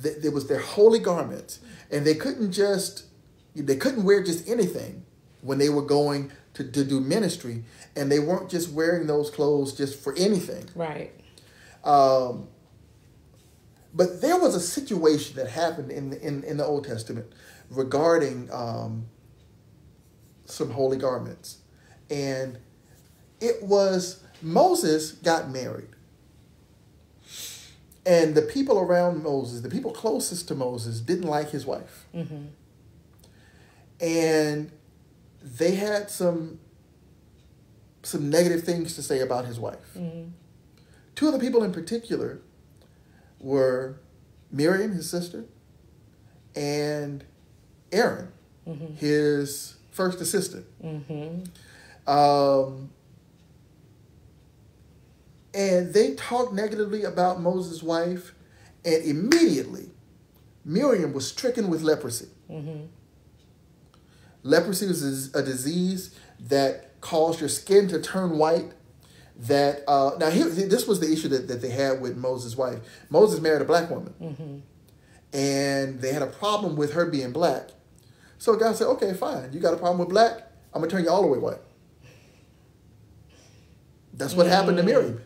Th- There was their holy garments, and they couldn't just they couldn't wear just anything when they were going to, to do ministry, and they weren't just wearing those clothes just for anything. Right. Um, but there was a situation that happened in the, in, in the Old Testament regarding um, some holy garments, and it was Moses got married, and the people around Moses, the people closest to Moses, didn't like his wife, Mm-hmm. and they had some some negative things to say about his wife. Mm-hmm. Two of the people in particular were Miriam, his sister, and Aaron, Mm-hmm. his first assistant. Mm-hmm. Um, and they talked negatively about Moses' wife, and immediately Miriam was stricken with leprosy. Mm-hmm. Leprosy was a disease that caused your skin to turn white. That uh, now here this was the issue that, that they had with Moses' wife. Moses married a black woman, Mm-hmm. and they had a problem with her being black. So God said, "Okay, fine. You got a problem with black? I'm gonna turn you all the way white." That's what happened to Mm. Miriam.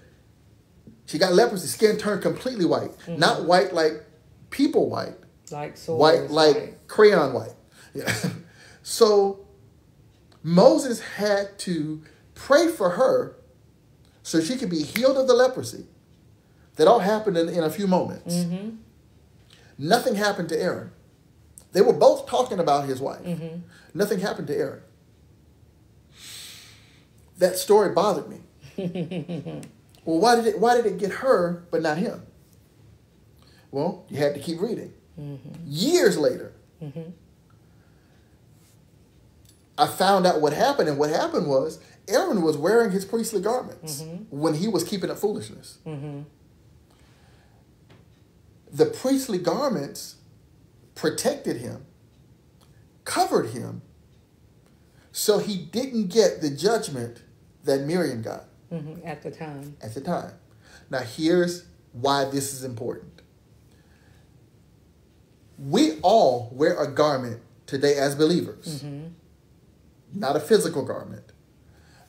She got leprosy. Skin turned completely white, not white like people white, Like swords. white like right. crayon white. Yeah. (laughs) so Moses had to pray for her so she could be healed of the leprosy. That all happened in, in a few moments. Mm-hmm. Nothing happened to Aaron. They were both talking about his wife. Mm-hmm. Nothing happened to Aaron. That story bothered me. (laughs) well, why did it why did it get her but not him? Well, you had to keep reading. Mm-hmm. Years later, Mm-hmm. I found out what happened, and what happened was Aaron was wearing his priestly garments Mhm. when he was keeping up foolishness. Mm-hmm. The priestly garments protected him, covered him, so he didn't get the judgment that Miriam got Mm-hmm. At the time. at the time. Now, here's why this is important. We all wear a garment today as believers. Mm-hmm. not a physical garment.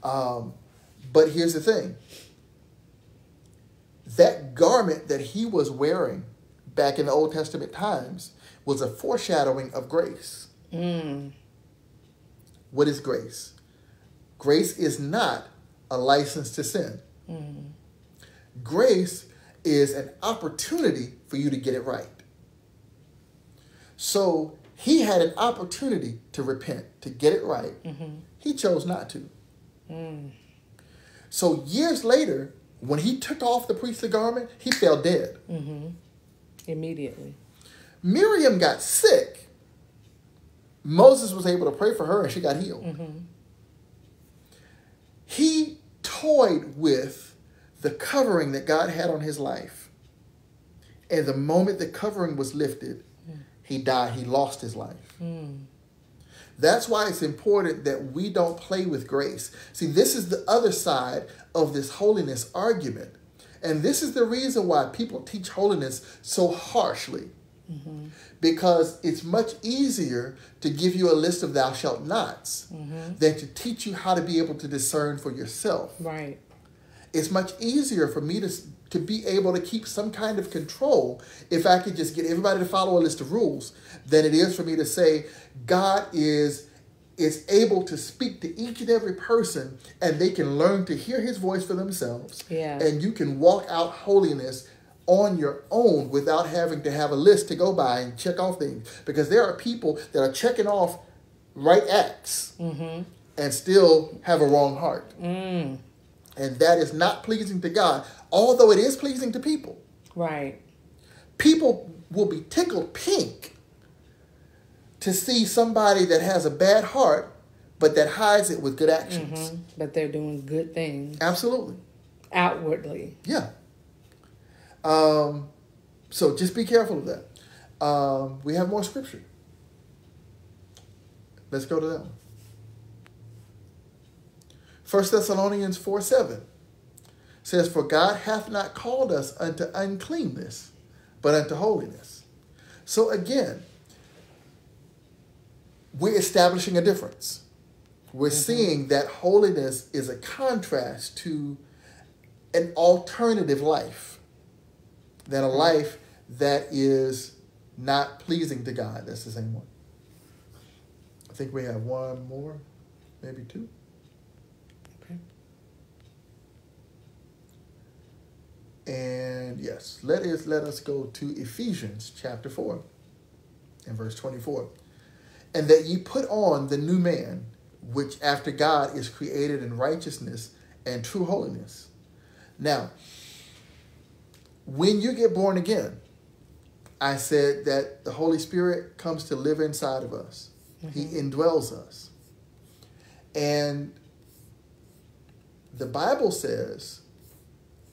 Um, but here's the thing that garment that he was wearing back in the Old Testament times was a foreshadowing of grace. Mm. What is grace? Grace is not a license to sin. Grace is an opportunity for you to get it right. So he had an opportunity to repent, to get it right. He chose not to. So years later, when he took off the priestly garment, he fell dead. Immediately. Miriam got sick. Moses was able to pray for her and she got healed. He toyed with the covering that God had on his life. And the moment the covering was lifted, hmm. he died. He lost his life. Hmm. That's why it's important that we don't play with grace. See, this is the other side of this holiness argument. And this is the reason why people teach holiness so harshly. Mm-hmm. Because it's much easier to give you a list of thou shalt nots mm-hmm. than to teach you how to be able to discern for yourself. Right. It's much easier for me to, to be able to keep some kind of control if I could just get everybody to follow a list of rules than it is for me to say God is is able to speak to each and every person and they can learn to hear his voice for themselves. Yeah. And you can walk out holiness on your own without having to have a list to go by and check off things. Because there are people that are checking off right acts and still have a wrong heart. Mm. And that is not pleasing to God, although it is pleasing to people. Right. People will be tickled pink to see somebody that has a bad heart, but that hides it with good actions. hmm But they're doing good things Absolutely. outwardly. Yeah. Um, so just be careful of that. Um, we have more scripture. Let's go to that one. 1 Thessalonians 4 7 says, For God hath not called us unto uncleanness, but unto holiness. So again, we're establishing a difference. We're seeing that holiness is a contrast to an alternative life than a life that is not pleasing to God. That's the same one. I think we have one more, maybe two. Okay. And yes, let us let us go to Ephesians chapter 4 and verse 24. And that ye put on the new man, which after God is created in righteousness and true holiness. Now, when you get born again, I said that the Holy Spirit comes to live inside of us. He indwells us. And the Bible says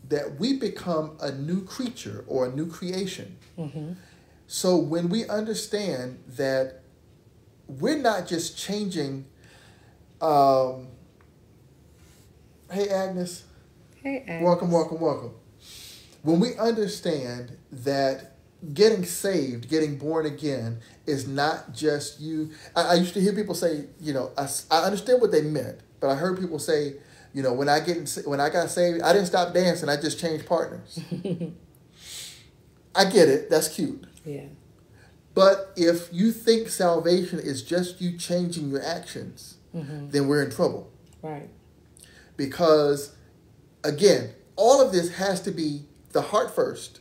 that we become a new creature or a new creation. hmm So when we understand that we're not just changing, um, hey Agnes, Hey, Agnes. welcome, welcome, welcome. When we understand that getting saved, getting born again, is not just you. I, I used to hear people say, you know, I understand what they meant, but I heard people say, you know, when I get when I got saved, I didn't stop dancing. I just changed partners. (laughs) I get it. That's cute. Yeah. But if you think salvation is just you changing your actions, hmm then we're in trouble. Right. Because, again, all of this has to be the heart first.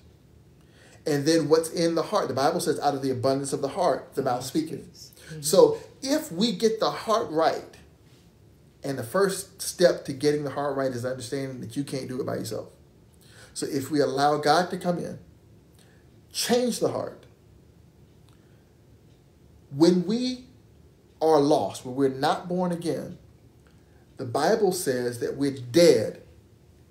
And then what's in the heart. The Bible says, out of the abundance of the heart, the mouth speaketh. Mm-hmm. So if we get the heart right, and the first step to getting the heart right is understanding that you can't do it by yourself. So if we allow God to come in, change the heart. When we are lost, when we're not born again, the Bible says that we're dead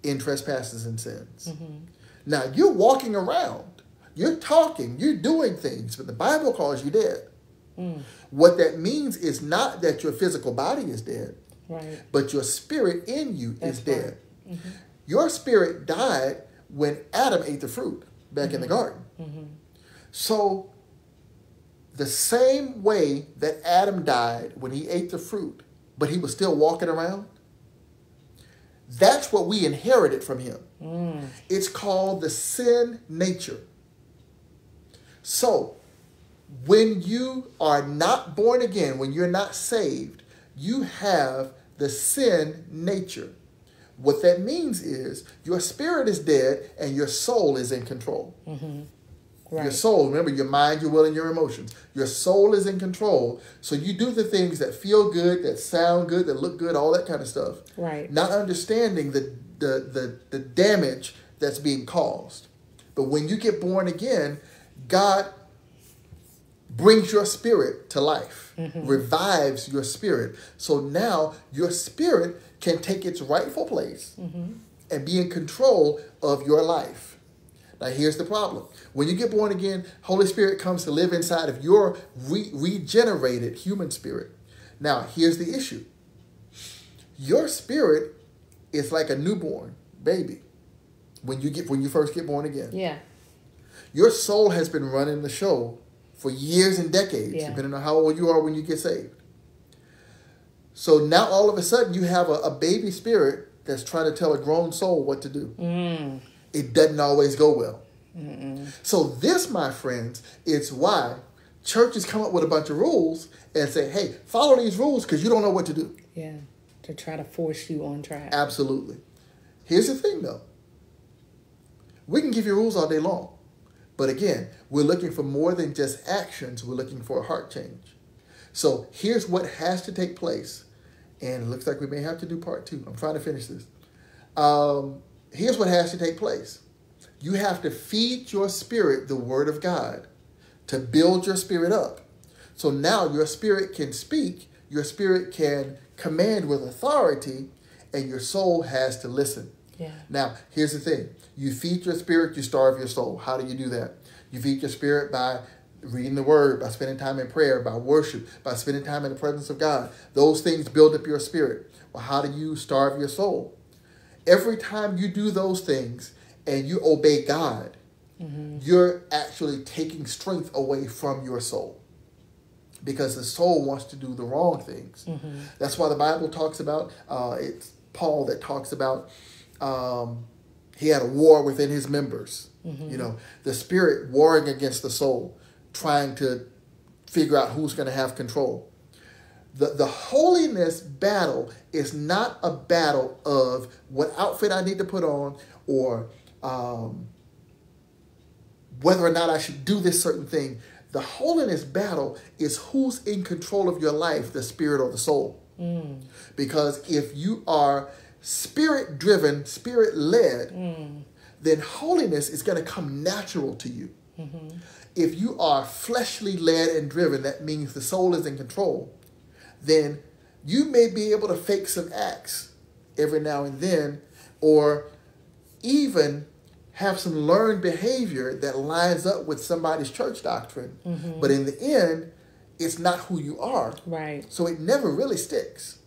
in trespasses and sins. Mm-hmm. Now you're walking around, you're talking, you're doing things, but the Bible calls you dead. Mm. What that means is not that your physical body is dead, Right. but your spirit in you That's is dead. Mm-hmm. Your spirit died when Adam ate the fruit back in the garden. Mm-hmm. So, the same way that Adam died when he ate the fruit, but he was still walking around, that's what we inherited from him. Mm. It's called the sin nature. So, when you are not born again, when you're not saved, you have the sin nature. What that means is your spirit is dead and your soul is in control. Mm-hmm. Your soul, remember your mind, your will, and your emotions. Your soul is in control. So you do the things that feel good, that sound good, that look good, all that kind of stuff. Right. Not understanding the the the, the damage that's being caused. But when you get born again, God brings your spirit to life, mm-hmm. revives your spirit. So now your spirit can take its rightful place mm-hmm. and be in control of your life. Now, here's the problem. When you get born again, Holy Spirit comes to live inside of your re- regenerated human spirit. Now, here's the issue your spirit is like a newborn baby when you get when you first get born again. Yeah. Your soul has been running the show for years and decades, Yeah. depending on how old you are when you get saved. So now all of a sudden you have a, a baby spirit that's trying to tell a grown soul what to do. Mm. It doesn't always go well. So this, my friends, is why churches come up with a bunch of rules and say, "Hey, follow these rules because you don't know what to do." Yeah. To try to force you on track. Absolutely. Here's the thing though. We can give you rules all day long. But again, we're looking for more than just actions, we're looking for a heart change. So here's what has to take place. And it looks like we may have to do part two. I'm trying to finish this. Um, here's what has to take place. You have to feed your spirit the word of God to build your spirit up. So now your spirit can speak, your spirit can command with authority, and your soul has to listen. Yeah. Now, here's the thing you feed your spirit, you starve your soul. How do you do that? You feed your spirit by reading the word, by spending time in prayer, by worship, by spending time in the presence of God. Those things build up your spirit. Well, how do you starve your soul? Every time you do those things and you obey God, you're actually taking strength away from your soul because the soul wants to do the wrong things. That's why the Bible talks about uh, it's Paul that talks about um, he had a war within his members. You know, the spirit warring against the soul, trying to figure out who's going to have control. The, the holiness battle is not a battle of what outfit I need to put on or um, whether or not I should do this certain thing. The holiness battle is who's in control of your life, the spirit or the soul. Mm. Because if you are spirit driven, spirit led, mm. then holiness is going to come natural to you. Mm-hmm. If you are fleshly led and driven, that means the soul is in control, then you may be able to fake some acts every now and then, or even have some learned behavior that lines up with somebody's church doctrine. But in the end, it's not who you are. Right. So it never really sticks.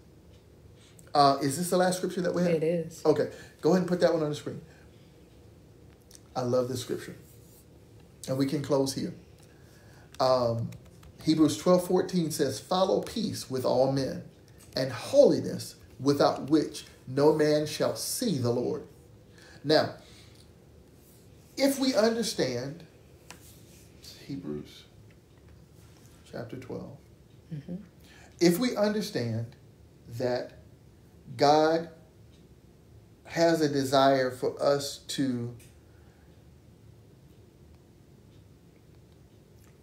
Uh, is this the last scripture that we have? It is. Okay, go ahead and put that one on the screen. I love this scripture. And we can close here. Um, Hebrews 12 14 says, Follow peace with all men and holiness, without which no man shall see the Lord. Now, if we understand Hebrews chapter 12, mm-hmm. if we understand that God has a desire for us to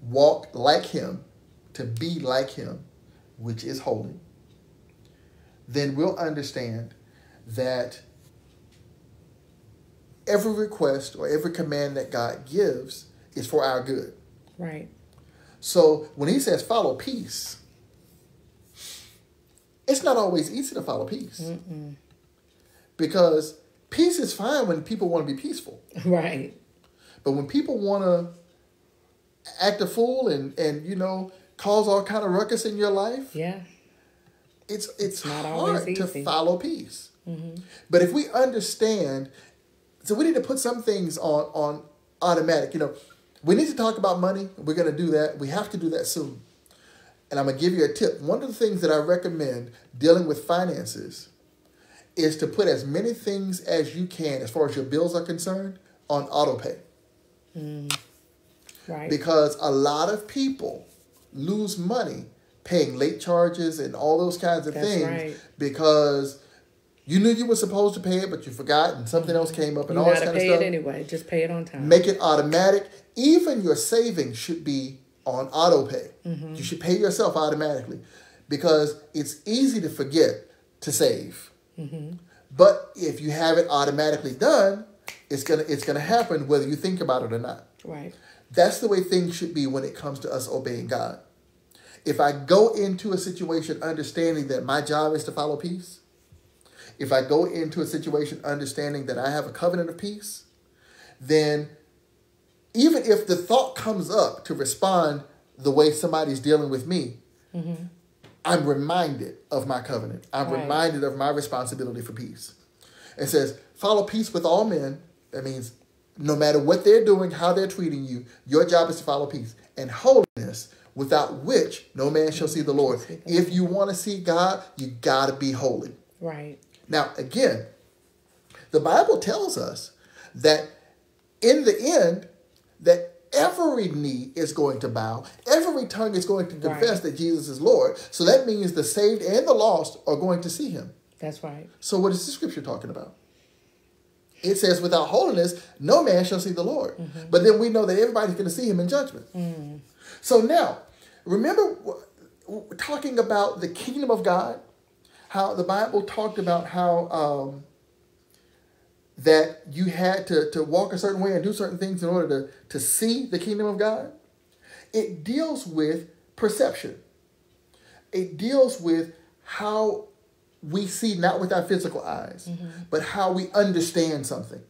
walk like Him, to be like Him, which is holy, then we'll understand that every request or every command that God gives is for our good. Right. So when He says follow peace, it's not always easy to follow peace Mm-mm. because peace is fine when people want to be peaceful. (laughs) Right. But when people want to act a fool and and you know cause all kind of ruckus in your life, Yeah. it's it's, not hard to. Mm-hmm. follow peace. But if we understand, so we need to put some things on on automatic. You know, we need to talk about money. We're going to do that. We have to do that soon. And I'm going to give you a tip. One of the things that I recommend dealing with finances is to put as many things as you can, as far as your bills are concerned, on auto pay. Right. Because a lot of people lose money paying late charges and all those kinds of That's things right. because you knew you were supposed to pay it, but you forgot and something else came up and You all this kind of pay stuff. it anyway. Just pay it on time. Make it automatic. Even your savings should be on auto pay. Mm-hmm. You should pay yourself automatically because it's easy to forget to save. Mm-hmm. But if you have it automatically done, it's gonna it's gonna happen whether you think about it or not. right. That's the way things should be when it comes to us obeying God. If I go into a situation understanding that my job is to follow peace, if I go into a situation understanding that I have a covenant of peace, then even if the thought comes up to respond the way somebody's dealing with me, mm-hmm. I'm reminded of my covenant. I'm Right. reminded of my responsibility for peace. It says, follow peace with all men. That means no matter what they're doing, how they're treating you, your job is to follow peace and holiness, without which no man shall see the Lord. If you want to see God, you got to be holy. Right. Now, again, the Bible tells us that in the end, that every knee is going to bow, every tongue is going to confess Right. that Jesus is Lord. So that means the saved and the lost are going to see him. That's right. So what is the scripture talking about? It says, without holiness, no man shall see the Lord. But then we know that everybody's going to see him in judgment. So now, remember talking about the kingdom of God, how the Bible talked about how um, that you had to, to walk a certain way and do certain things in order to, to see the kingdom of God? It deals with perception. It deals with how we see not with our physical eyes, mm-hmm. but how we understand something.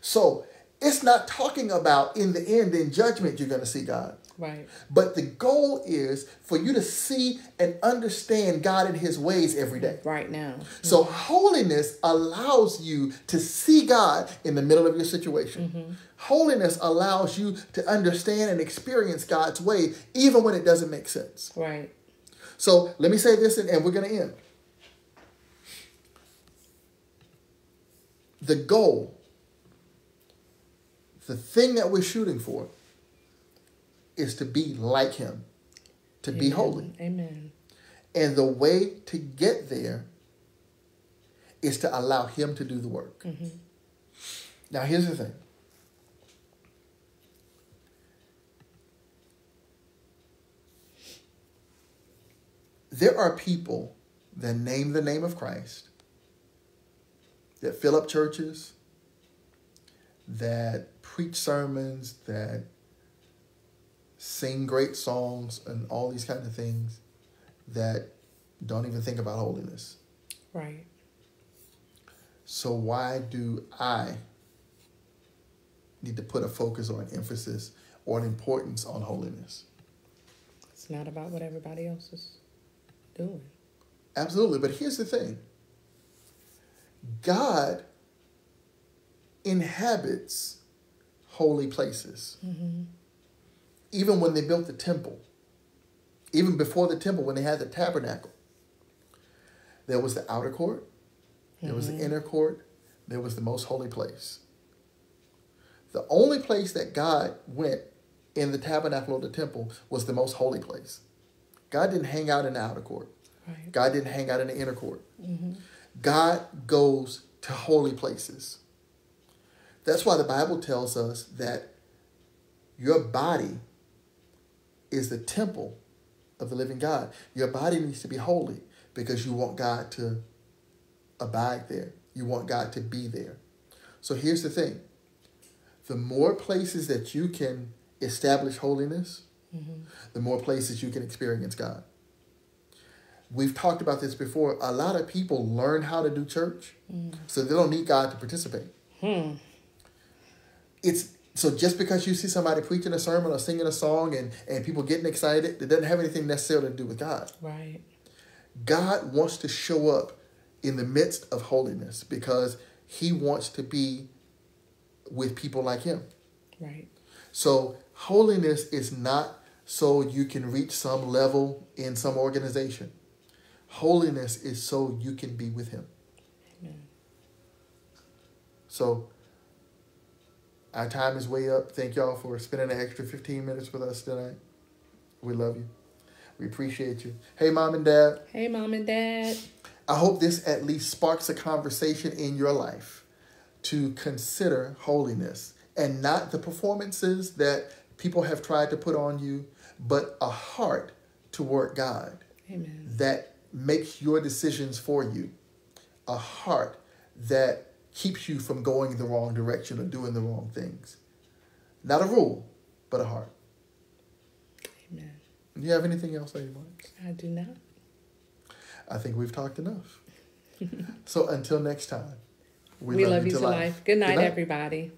So it's not talking about in the end, in judgment, you're going to see God. Right. But the goal is for you to see and understand God in his ways every day. Right now. So holiness allows you to see God in the middle of your situation. Mm-hmm. Holiness allows you to understand and experience God's way even when it doesn't make sense. Right. So let me say this and, and we're going to end. The goal, the thing that we're shooting for, is to be like Him, to be holy. Amen. And the way to get there is to allow Him to do the work. Mm-hmm. Now, here's the thing there are people that name the name of Christ, that fill up churches, that preach sermons, that sing great songs, and all these kind of things that don't even think about holiness. Right. So why do I need to put a focus or an emphasis or an importance on holiness? It's not about what everybody else is doing. Absolutely, but here's the thing. God inhabits holy places. Mm-hmm. Even when they built the temple, even before the temple, when they had the tabernacle, there was the outer court, there was the mm-hmm. inner court, there was the most holy place. The only place that God went in the tabernacle or the temple was the most holy place. God didn't hang out in the outer court. Right. God didn't hang out in the inner court. Mm-hmm. God goes to holy places. That's why the Bible tells us that your body is the temple of the living God. Your body needs to be holy because you want God to abide there. You want God to be there. So here's the thing the more places that you can establish holiness, mm-hmm. the more places you can experience God. We've talked about this before. A lot of people learn how to do church, so they don't need God to participate. Hmm. It's so just because you see somebody preaching a sermon or singing a song and, and people getting excited, it doesn't have anything necessarily to do with God. Right. God wants to show up in the midst of holiness because he wants to be with people like him. Right. So holiness is not so you can reach some level in some organization. Holiness is so you can be with him. Amen. So our time is way up. Thank y'all for spending an extra 15 minutes with us tonight. We love you. We appreciate you. Hey, mom and dad. Hey, mom and dad. I hope this at least sparks a conversation in your life to consider holiness and not the performances that people have tried to put on you, but a heart toward God Amen. that makes your decisions for you, a heart that keeps you from going the wrong direction or doing the wrong things. Not a rule, but a heart. Amen. Do you have anything else, Lady Marks? I do not. I think we've talked enough. (laughs) so until next time, We, love, you to life. Good night, everybody.